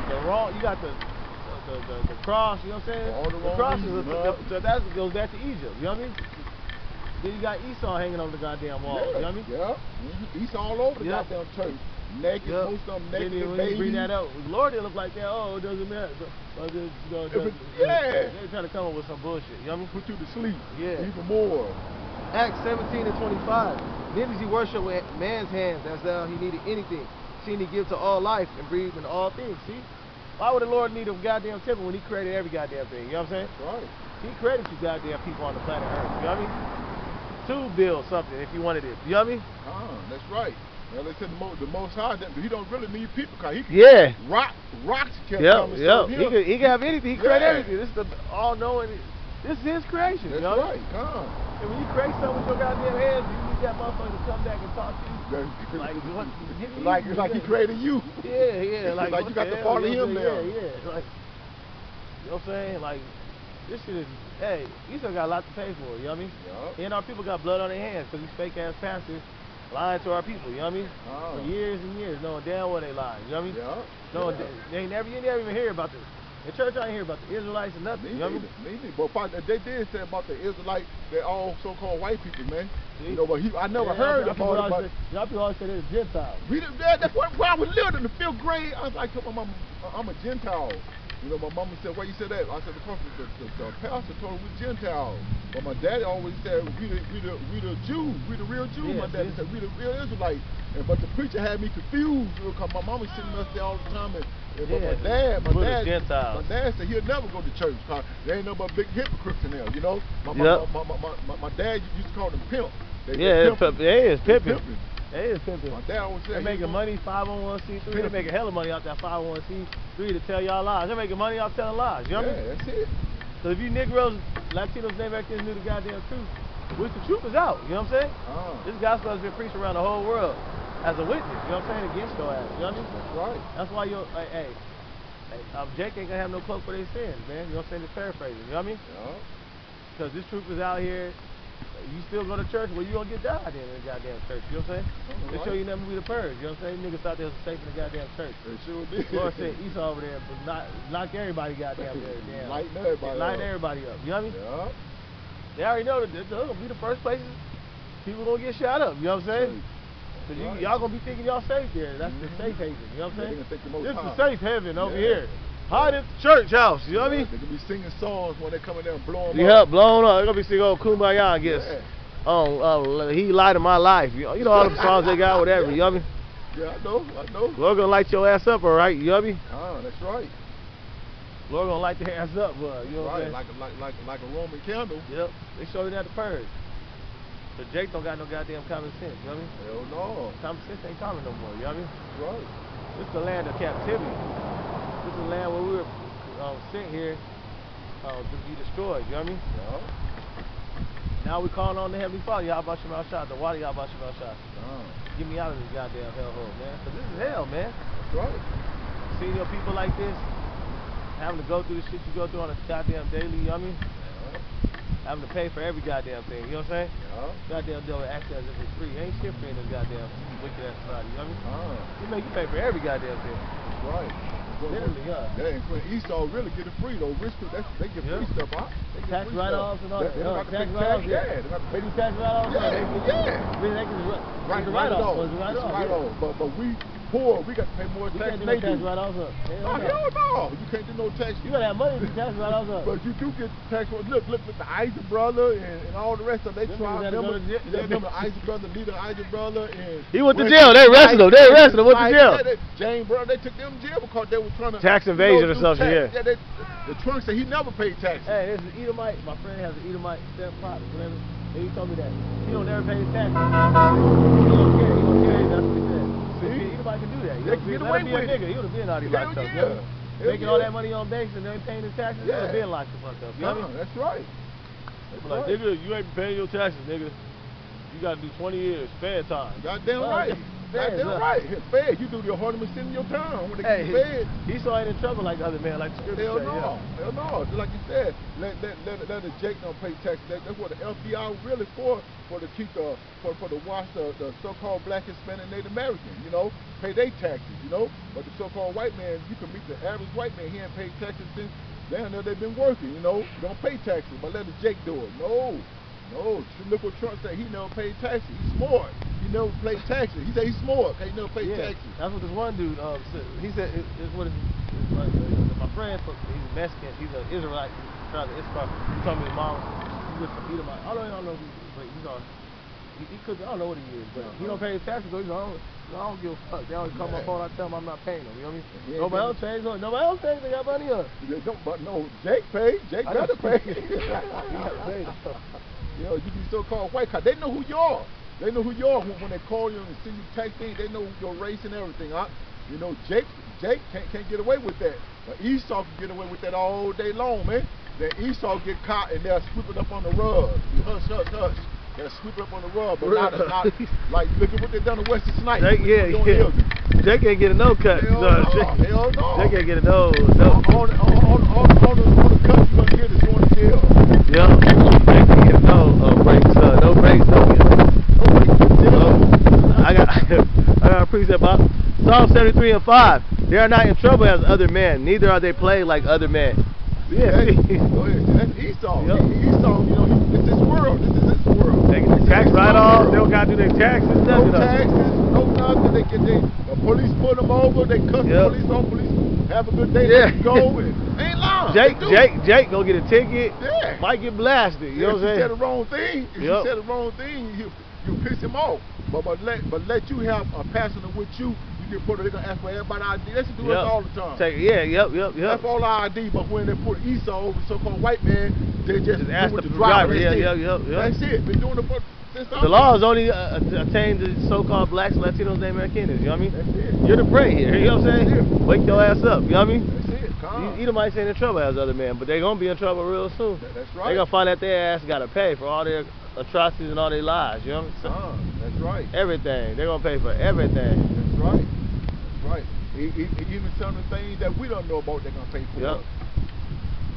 the wrong, you got the the, the, the, the cross, you know what I'm saying? All the wrong cross is the, so that goes back to Egypt, you know what I mean? Then you got Esau hanging on the goddamn wall, you know what I mean? Yeah. Mm-hmm. He's all over the Yeah. goddamn church. Naked, Yeah. most of them naked, when you bring that up, Lord, they look like that. Oh, it doesn't matter. But it, you know, it doesn't- yeah. They're trying to come up with some bullshit. You know what I mean? Put you to sleep. Yeah. Even more. Acts 17 and 25. Then does he worship with man's hands as though he needed anything, seeing he give to all life and breathe in all things. See? Why would the Lord need a goddamn temple when he created every goddamn thing? You know what I'm saying? Right. He created you goddamn people on the planet Earth. You know what I mean? To build something if you wanted it. You know what I mean? Ah, that's right. Now they said the most, the most high, that he don't really need people because he can Yeah. rock, rocks can Yep, come and yep. He can, he can have anything. He created Yeah. everything. This is the all-knowing. This is his creation. That's you know? right. Come. And when you create something with your goddamn hands, you need that motherfucker to come back and talk to you. Like, what- (laughs) like, like he created you. Yeah, yeah. (laughs) Like, Like you got the to hell, follow him now. Yeah, yeah. Like, you know what I'm saying? Like, this shit is, hey, you still got a lot to pay for, you know what I mean? Yeah. And our people got blood on their hands because these fake ass pastors lying to our people, you know what I mean? Oh. For years and years, knowing damn well they lying, you know what I mean? Yeah. No, yeah. they, they never, you never even hear about this. The church I ain't hear about the Israelites and nothing, Me you know neither. Me neither. But part- they did say about the Israelites, they're all so-called white people, man. See? You know, but he, I never Yeah, heard about it. Y'all people always say they're Gentiles. we yeah, that's what, where I was living in the fifth grade. I was like, mama, I'm a Gentile. You know, my mama said, why you said that? I said, because the, the, the, pastor told us we're Gentiles. But my daddy always said, we the, we the, we the Jews, we the real Jews. Yeah, my daddy see? said, we the real Israelites. And, but the preacher had me confused because my mama sitting us there all the time. And, and but my dad, my dad, Gentiles. my dad said he'll never go to church because there ain't no but big hypocrites in there, you know. My, my, Yep. my, my, my, my, my dad used to call them pimp. They, Yeah, they it's pimp, it is They pimping. Is pimping. Always said They're he making was- money, 501c3. They're making hella money off that 501c3 to tell y'all lies. They're making money off telling lies. You know what I mean? Yeah, that's it. So if you Negroes, Latinos, Native Americans knew the goddamn truth, which the truth is out. You know what I'm saying? Ah. This gospel has been preached around the whole world. as a witness. You know what I'm saying? Against your ass. You know what I mean? That's right. That's why you're, hey, hey, hey um, Jake ain't gonna have no cloak for their sins, man. You know what I'm saying? Just paraphrasing. You know what I mean? Yeah. Because this troop is out here. You still go to church, well, you gonna get died in the goddamn church. You know what I'm saying? That's They show you never be the purge. You know what I'm saying? Niggas out there safe in the goddamn church. They sure did. Lord said Esau over there, but not knock everybody goddamn (laughs) there. Damn. Lighten everybody Lighten up. everybody up. You know what I mean? Yeah. They already know that they're gonna be the first places people gonna get shot up. You know what I'm saying? Cause you, Right. y'all gonna be thinking y'all safe there. That's the Mhm. safe haven. You know what I'm saying? the This is safe heaven over Yeah. here. Hide at the church house. You know what I Yeah, mean? They can be singing songs when they come in there and blow 'em You up. help blown up. They're gonna be singing old Kumbaya and get Yeah. oh, oh, he light of my life. You know, you know all the (laughs) songs they got, whatever. You know what I mean? Yeah, I know, I know. Lord gonna light your ass up, all right? You know what I mean? Ah, that's right. Lord gonna light your ass up, bro. You know what right, like a, like like like a Roman candle. Yep. They show you that the purge. But Jake don't got no goddamn common sense. You know what I mean? Hell no. Common sense ain't common no more. You know what I mean? Right. This is the land of captivity. This is the land where we were um, sent here uh, to be destroyed. You know what I mean? Yeah. Now we calling on the Heavenly Father. Y'all mouth shot. The water y'all about your mouth. Ah, Get me out of this goddamn hellhole, man. Cause this is hell, man. that's right. Seeing your people like this, having to go through the shit you go through on a goddamn daily, you know what I mean? Yeah. Having to pay for every goddamn thing, you know what I'm saying? Yeah. Goddamn devil acting as if it's free. Ain't shit free in this goddamn wicked ass society, you know what I mean? Ah, You make you pay for every goddamn thing. that's right. Literally, yeah. Yeah, and when Esau really get it free though. Rich people, that's, they get Yeah. free stuff, huh? They get Tax free write-offs and all They- that. They don't Uh, tax write-offs, yeah. Yeah, they don't have to They pay do tax write-offs. Yeah, they yeah. They can just, Right, it's a right write-off. off. It's a write-off. right yeah. off. But but we poor, we got to pay more You tax can't do than no they tax do. write-offs up. Hell Oh, no. hell no. You can't do no tax. You gotta have money to do tax write-offs up. But you do get tax. Look, look, look, the Isaac brother and, and all the rest of them. They Them try. niggas to go Remember, to jail. remember Isaac brother, leader Isaac brother, and He went to jail. They arrested him. They arrested him. Went to Like, jail. they- James brother, they took them to jail because they were trying to Tax you invasion or something, tax. yeah. they, the trunk said he never paid taxes. Hey, this is Edomite. My friend has an Edomite step pop, whatever. And he told me that. He don't never pay his taxes. He don't care. He don't care. That's what he said. See? Edomite can do that. You They know can get away I'm saying? Let him with a nigga. He would have been out Hell locked up. yeah. You know? Hell Making all that money on banks and ain't paying his taxes. He would have Yeah. been locked the fuck up. You know what I mean? that's right. That's Like, right. nigga, you ain't paying your taxes, nigga. You gotta do 20 years, fair time. Goddamn right. (laughs) Goddamn look. right. Fed, you do the 100% in your time when they Hey, get fed. he saw it in trouble like the other man, like the scripture Hell no, yeah. hell no. Just like you said, let let let, let the Jake don't pay taxes. That, that's what the FBI really for, for to keep the for for to watch the, the so-called black, Hispanic, Native American. You know, pay their taxes. You know, but the so-called white man, you can meet the average white man. He ain't paid taxes since down there they've been working. You know, don't pay taxes, but let the Jake do it. No. No, look what Trump said. He never paid taxes. He's smart. He never paid taxes. He said he's smart. He never paid yeah, taxes. That's what this one dude um, said. He said, it, it's what it's, it's like, uh, my friend, he's Mexican, he's an Israelite, he's trying to Islam. He told me his mom, he's with some Edomite. I don't, I don't know if he's, but he's on, he, he could, I don't know what he is, but he don't pay his taxes, so he's like, I don't, give a fuck. They always call my phone, I tell them I'm not paying them, you know what I mean? He ain't Nobody else pays, on- nobody else pays, they got money on. Yeah, no, but no, Jake paid. Jake know. gotta pay. He (laughs) pay. (laughs) Yo, you be so-called white card. They know who you are. They know who you are when, when they call you and see you texting. They know your race and everything. Huh? You know, Jake, Jake can't, can't get away with that. But Esau can get away with that all day long, man. Then Esau get caught and they'll sweep it up on the rug. Hush, hush, hush. They'll sweep it up on the rug, but not, not (laughs) like look at what they done to Wesley Snipes. Jake, yeah, what they doing to yeah. Jake can't get a no cut. Hell No, Jake, hell no. Jake can't get a no, no. on, on, on, on, on the, on the cut you gonna get is going to jail. Yeah, Jake can't get no uh, breaks, uh, no breaks, no. No. I got, (laughs) I got a precept about Psalm 73 and 5. They are not in trouble as other men, neither are they plagued like other men. Yeah, Hey, (laughs) oh, ahead. That's Esau. Yep. Esau, you know, it's his world. This is this world. They get the tax write off, they don't gotta do their taxes, no nothing. else. taxes, no nothing. They get they, the police put them over. They cut Yep. the police off. Police have a good day. Yeah. Let you go. (laughs) And, ain't lying. Jake. Jake, Jake, go get a ticket. Yeah. Might get blasted. You know what I'm you said the wrong thing, if Yep. you said the wrong thing, you you piss him off. But but let but let you have a passenger with you. You get put. They're gonna ask for everybody ID. They should do Yep. this all the time. Take, yeah, yep, yep, yep. That's all ID, but when they put Esau over so-called white man, they just, Just ask the the driver, driver. yeah, yeah, yeah, yeah. That's it. Been doing it for since The law is only uh, attained to so-called blacks, Latinos, and Americans. You know what I mean? That's it. You're the prey here. You know what I'm saying? Wake your ass up. You know what I mean? That's it. You, Calm. Edomites ain't in trouble as other men, but they're gonna be in trouble real soon. That- That's They right. gonna find out their ass gotta pay for all their atrocities and all their lies. You know what I'm saying? Uh, that's right. Everything. They're gonna pay for everything. That's right. That's right. E- e- e- even some of the things that we don't know about, they're gonna pay for. Yep.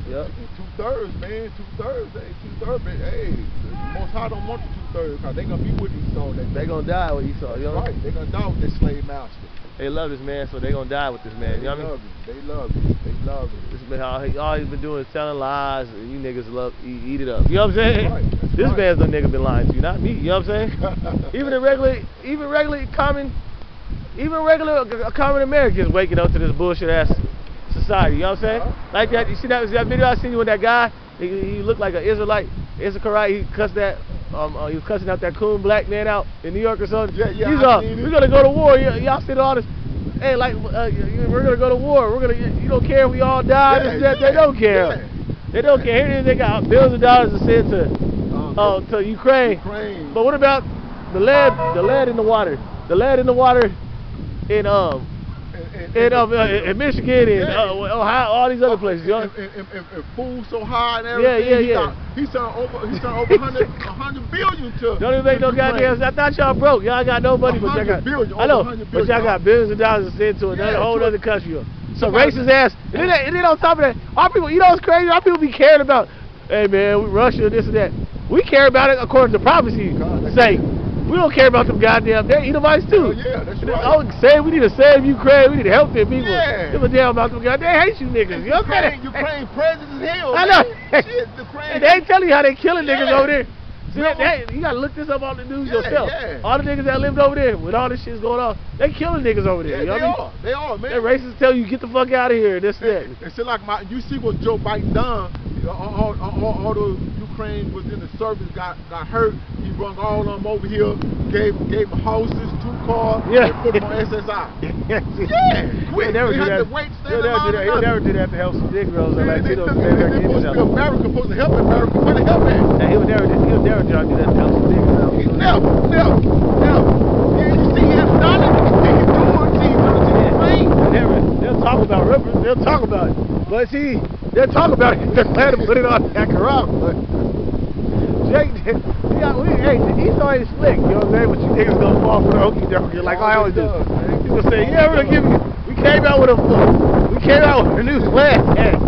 Yep. Two thirds, man, two thirds, hey, two thirds, Man. hey, the Most High don't want the two thirds because they gonna be with Esau. They, They gonna die with Esau. You know? right. They gonna die with their slave master. They love this man, so they gonna die with this man. You know what I they mean? They love it. They love it. This man, all, he, all he's been doing is telling lies, and you niggas love eat, eat it up. You know what I'm saying? Right, that's this right. man's the nigga been lying to you, not me. You know what I'm saying? (laughs) even the regular, even regular common, even regular uh, common Americans waking up to this bullshit ass society. You know what I'm saying? Uh-huh. Like that. You see that, that video I seen you with that guy? He, he looked like an Israelite, Issacharite. He cussed that. Um, uh, he was cussing out that coon black man out in New York or something. Yeah, yeah, He's I uh, we're gonna go to war. Y'all see all this. Hey, like uh, we're gonna go to war. We're gonna. You don't care if we all die. Yeah, that. they don't care. They don't care. Here they got billions of dollars to send to Uh, uh, to Ukraine. Ukraine. But what about the lead? The lead in the water. The lead in the water in um and, um uh, in Michigan and Yeah. uh, Ohio, all these other places. You know? And, and, and, and so high and Yeah, everything. yeah, he yeah. Got, he over. He sent over 100, 100 billion to. Don't even make no goddamn. I thought y'all broke. Y'all got no money, but y'all got. 100 billion, I know, 100 but y'all got billions of dollars to send to another Yeah, whole to other country. Somebody- racist ass. And then, and then on top of that, our people. You know what's crazy? Our people be caring about. Hey man, we Russia, this and that. We care about it according to prophecy. God, Say. We don't care about them goddamn. They're Edomites too. Hell yeah, that's right. I would say we need to save Ukraine. We need to help them people. Yeah. Give a damn about them. They hate you niggas. You know Ukraine, saying? Ukraine president is hell. I know. Shit, Ukraine. (laughs) And they ain't telling you how they killing niggas over there. See, that, that, you gotta look this up on the news Yeah, yourself. yeah. All the niggas that lived over there with all this shit's going on, they killing niggas over there. yeah, you know they what I mean? are. They are, man. That racists tell you get the fuck out of here. This that. It- (laughs) It's like my, you see what Joe Biden done. All, all, all, all the Ukraine was in the service got got hurt. He brung all of them over here, gave gave them houses, two cars, Yeah. and put them on SSI. (laughs) yeah, quick. He'll never They do that. to wait, He'll never do that. He'll never do that to help some Negroes or they, Latinos. they, they, they supposed to be themselves. America, supposed to help America. Where the help at? Hey, he'll never, he'll never do that to help some out. He never, never, never. You see him. He can do it. See, he to Ukraine. They'll they'll talk about rivers, they'll talk about it. But see, they'll talk about it. (laughs) They're glad to put it on that Quran. Jake, (laughs) yeah, we, hey, Esau ain't slick, you know what I'm saying? But you niggas gonna fall for the okey dokey like I always do. Man. People say, yeah, we're gonna give you, we came out with a, we came out with a new plan. Hey,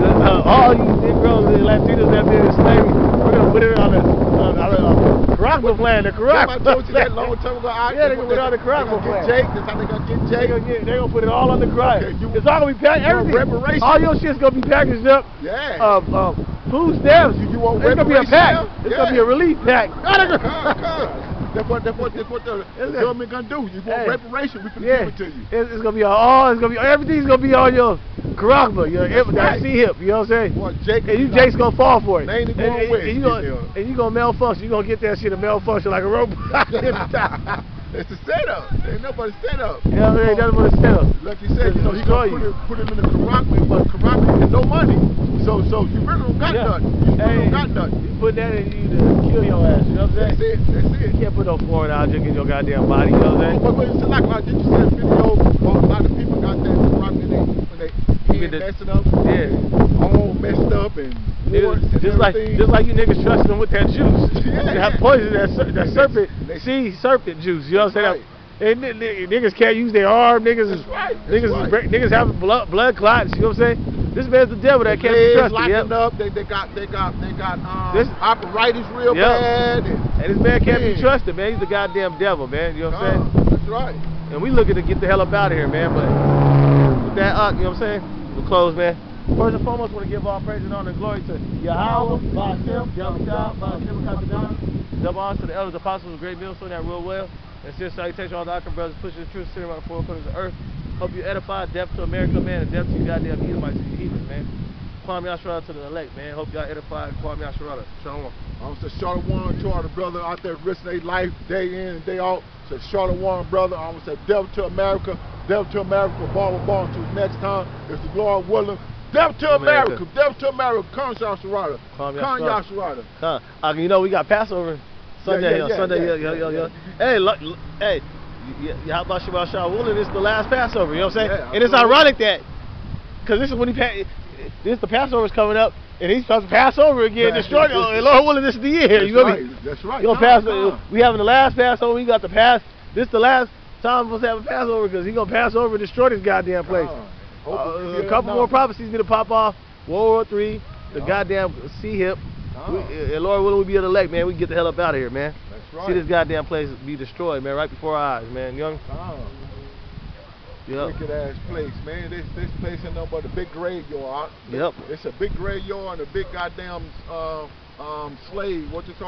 uh, all you Negroes and Latinos that been in slavery, we're gonna put it on the, on the Caracas plan, the Caracas I told you that long time ago. I, Yeah, they gonna put on the They plan. Jake. That's how they gonna get They Jake. gonna, get, they gonna put it all on the. Okay, you- it's all gonna be packed. Everything. reparation? All your shit's gonna be packaged up. Yeah. Um, um, food stamps. You- you want it's gonna be a pack. now? It's gonna be a relief pack. Come, come. That's what, that's what, that's what the, government gonna do. You want Hey. reparation, we can Yeah, give it to you. it's, it's gonna be all. It's gonna be everything's gonna be on your Charagma, your hip, that right. C hip. You know what I'm saying? Boy, Jake, And you Jake's gonna fall for it. And, and, and you gonna and you gonna malfunction. You gonna get that shit to malfunction like a robot. (laughs) (laughs) it's a setup. Ain't nobody set up. You know what I'm saying? That's what it's. Like you said, you know, he gonna you. put, it, put him in the Karate, but Karate has no money. So, so you really don't got Yeah. nothing. You really Hey, don't got nothing. You put that in you to kill your ass. You know what I'm saying? That's it. That's it. You can't put no foreign object in your goddamn body. You know what I'm saying? But, but it's like, like, did you see that video? A lot of people got that Karate when they, when they Even head the- messing up, Yeah. all messed up and and just like just like you niggas trusting them with that juice. (laughs) Yeah. They have poison that that serpent they- sea serpent juice. You know what I'm saying? And niggas can't use their arm. Niggas is right, niggas right. is niggas have blood blood clots. You know what I'm saying? This man's the devil that can't be trusted. locking Yep. up. They, they got they got they got um, This- operators real Yep. bad. And, And this man can't be trusted, man. He's the goddamn devil, man. You know what I'm saying? That's right. And we looking to get the hell up out of here, man. But with that up, you know what I'm saying? We'll close, man. First and foremost, want to give all praise and honor and glory to Yahweh, Ba'ashem, Yahweh, Ba'ashem, Kabbalah. Double honors to the elders, apostles, of great millstone that real well. And sincere salutation to all the Doctor brothers pushing the truth, sitting around the four corners of the earth. Hope you edify, death to America, man, and death to you goddamn Edomites and you heathens, man. Kwame Yasharada to the elect, man. Hope y'all edify Kwame Yasharada. Shalom. Um, I was a Charlotte Warren to all the brother out there risking their life day in and day out. So Charlotte Warren brother, um, I was say devil to America, devil to America, ball with ball until next time. If the Lord willing, devil to America. America, devil to America, Khan Yasharada, Khan Yasharada. Huh. Uh, you know we got Passover Sunday. yeah, yo, yeah, Sunday, yeah, yeah, yeah, yeah, yeah, yeah. Hey, look, look, hey, how about Shabbat Shalom? This is the last Passover. You know what I'm saying? Yeah, and it's ironic that because this is when he this the Passover's coming up, and he's supposed to pass over again, destroy it. And Lord willing, this is the year. That's you know right. me? That's right. You gonna pass? come. We having the last Passover. We got the pass. This the last time we're supposed to have a Passover because he gonna pass over and destroy this goddamn place. Come. Uh, a couple more prophecies need to pop off. World War Three, the Oh. goddamn sea hip. Oh. We, and Lord willing, we be able to elect, man. We can get the hell up out of here, man. That's right. See this goddamn place be destroyed, man, right before our eyes, man. Young. Come. Yep. Wicked ass place, man. This this place ain't nothing but a big graveyard. Yep. It's a big graveyard and a big goddamn uh, um slave. What you it?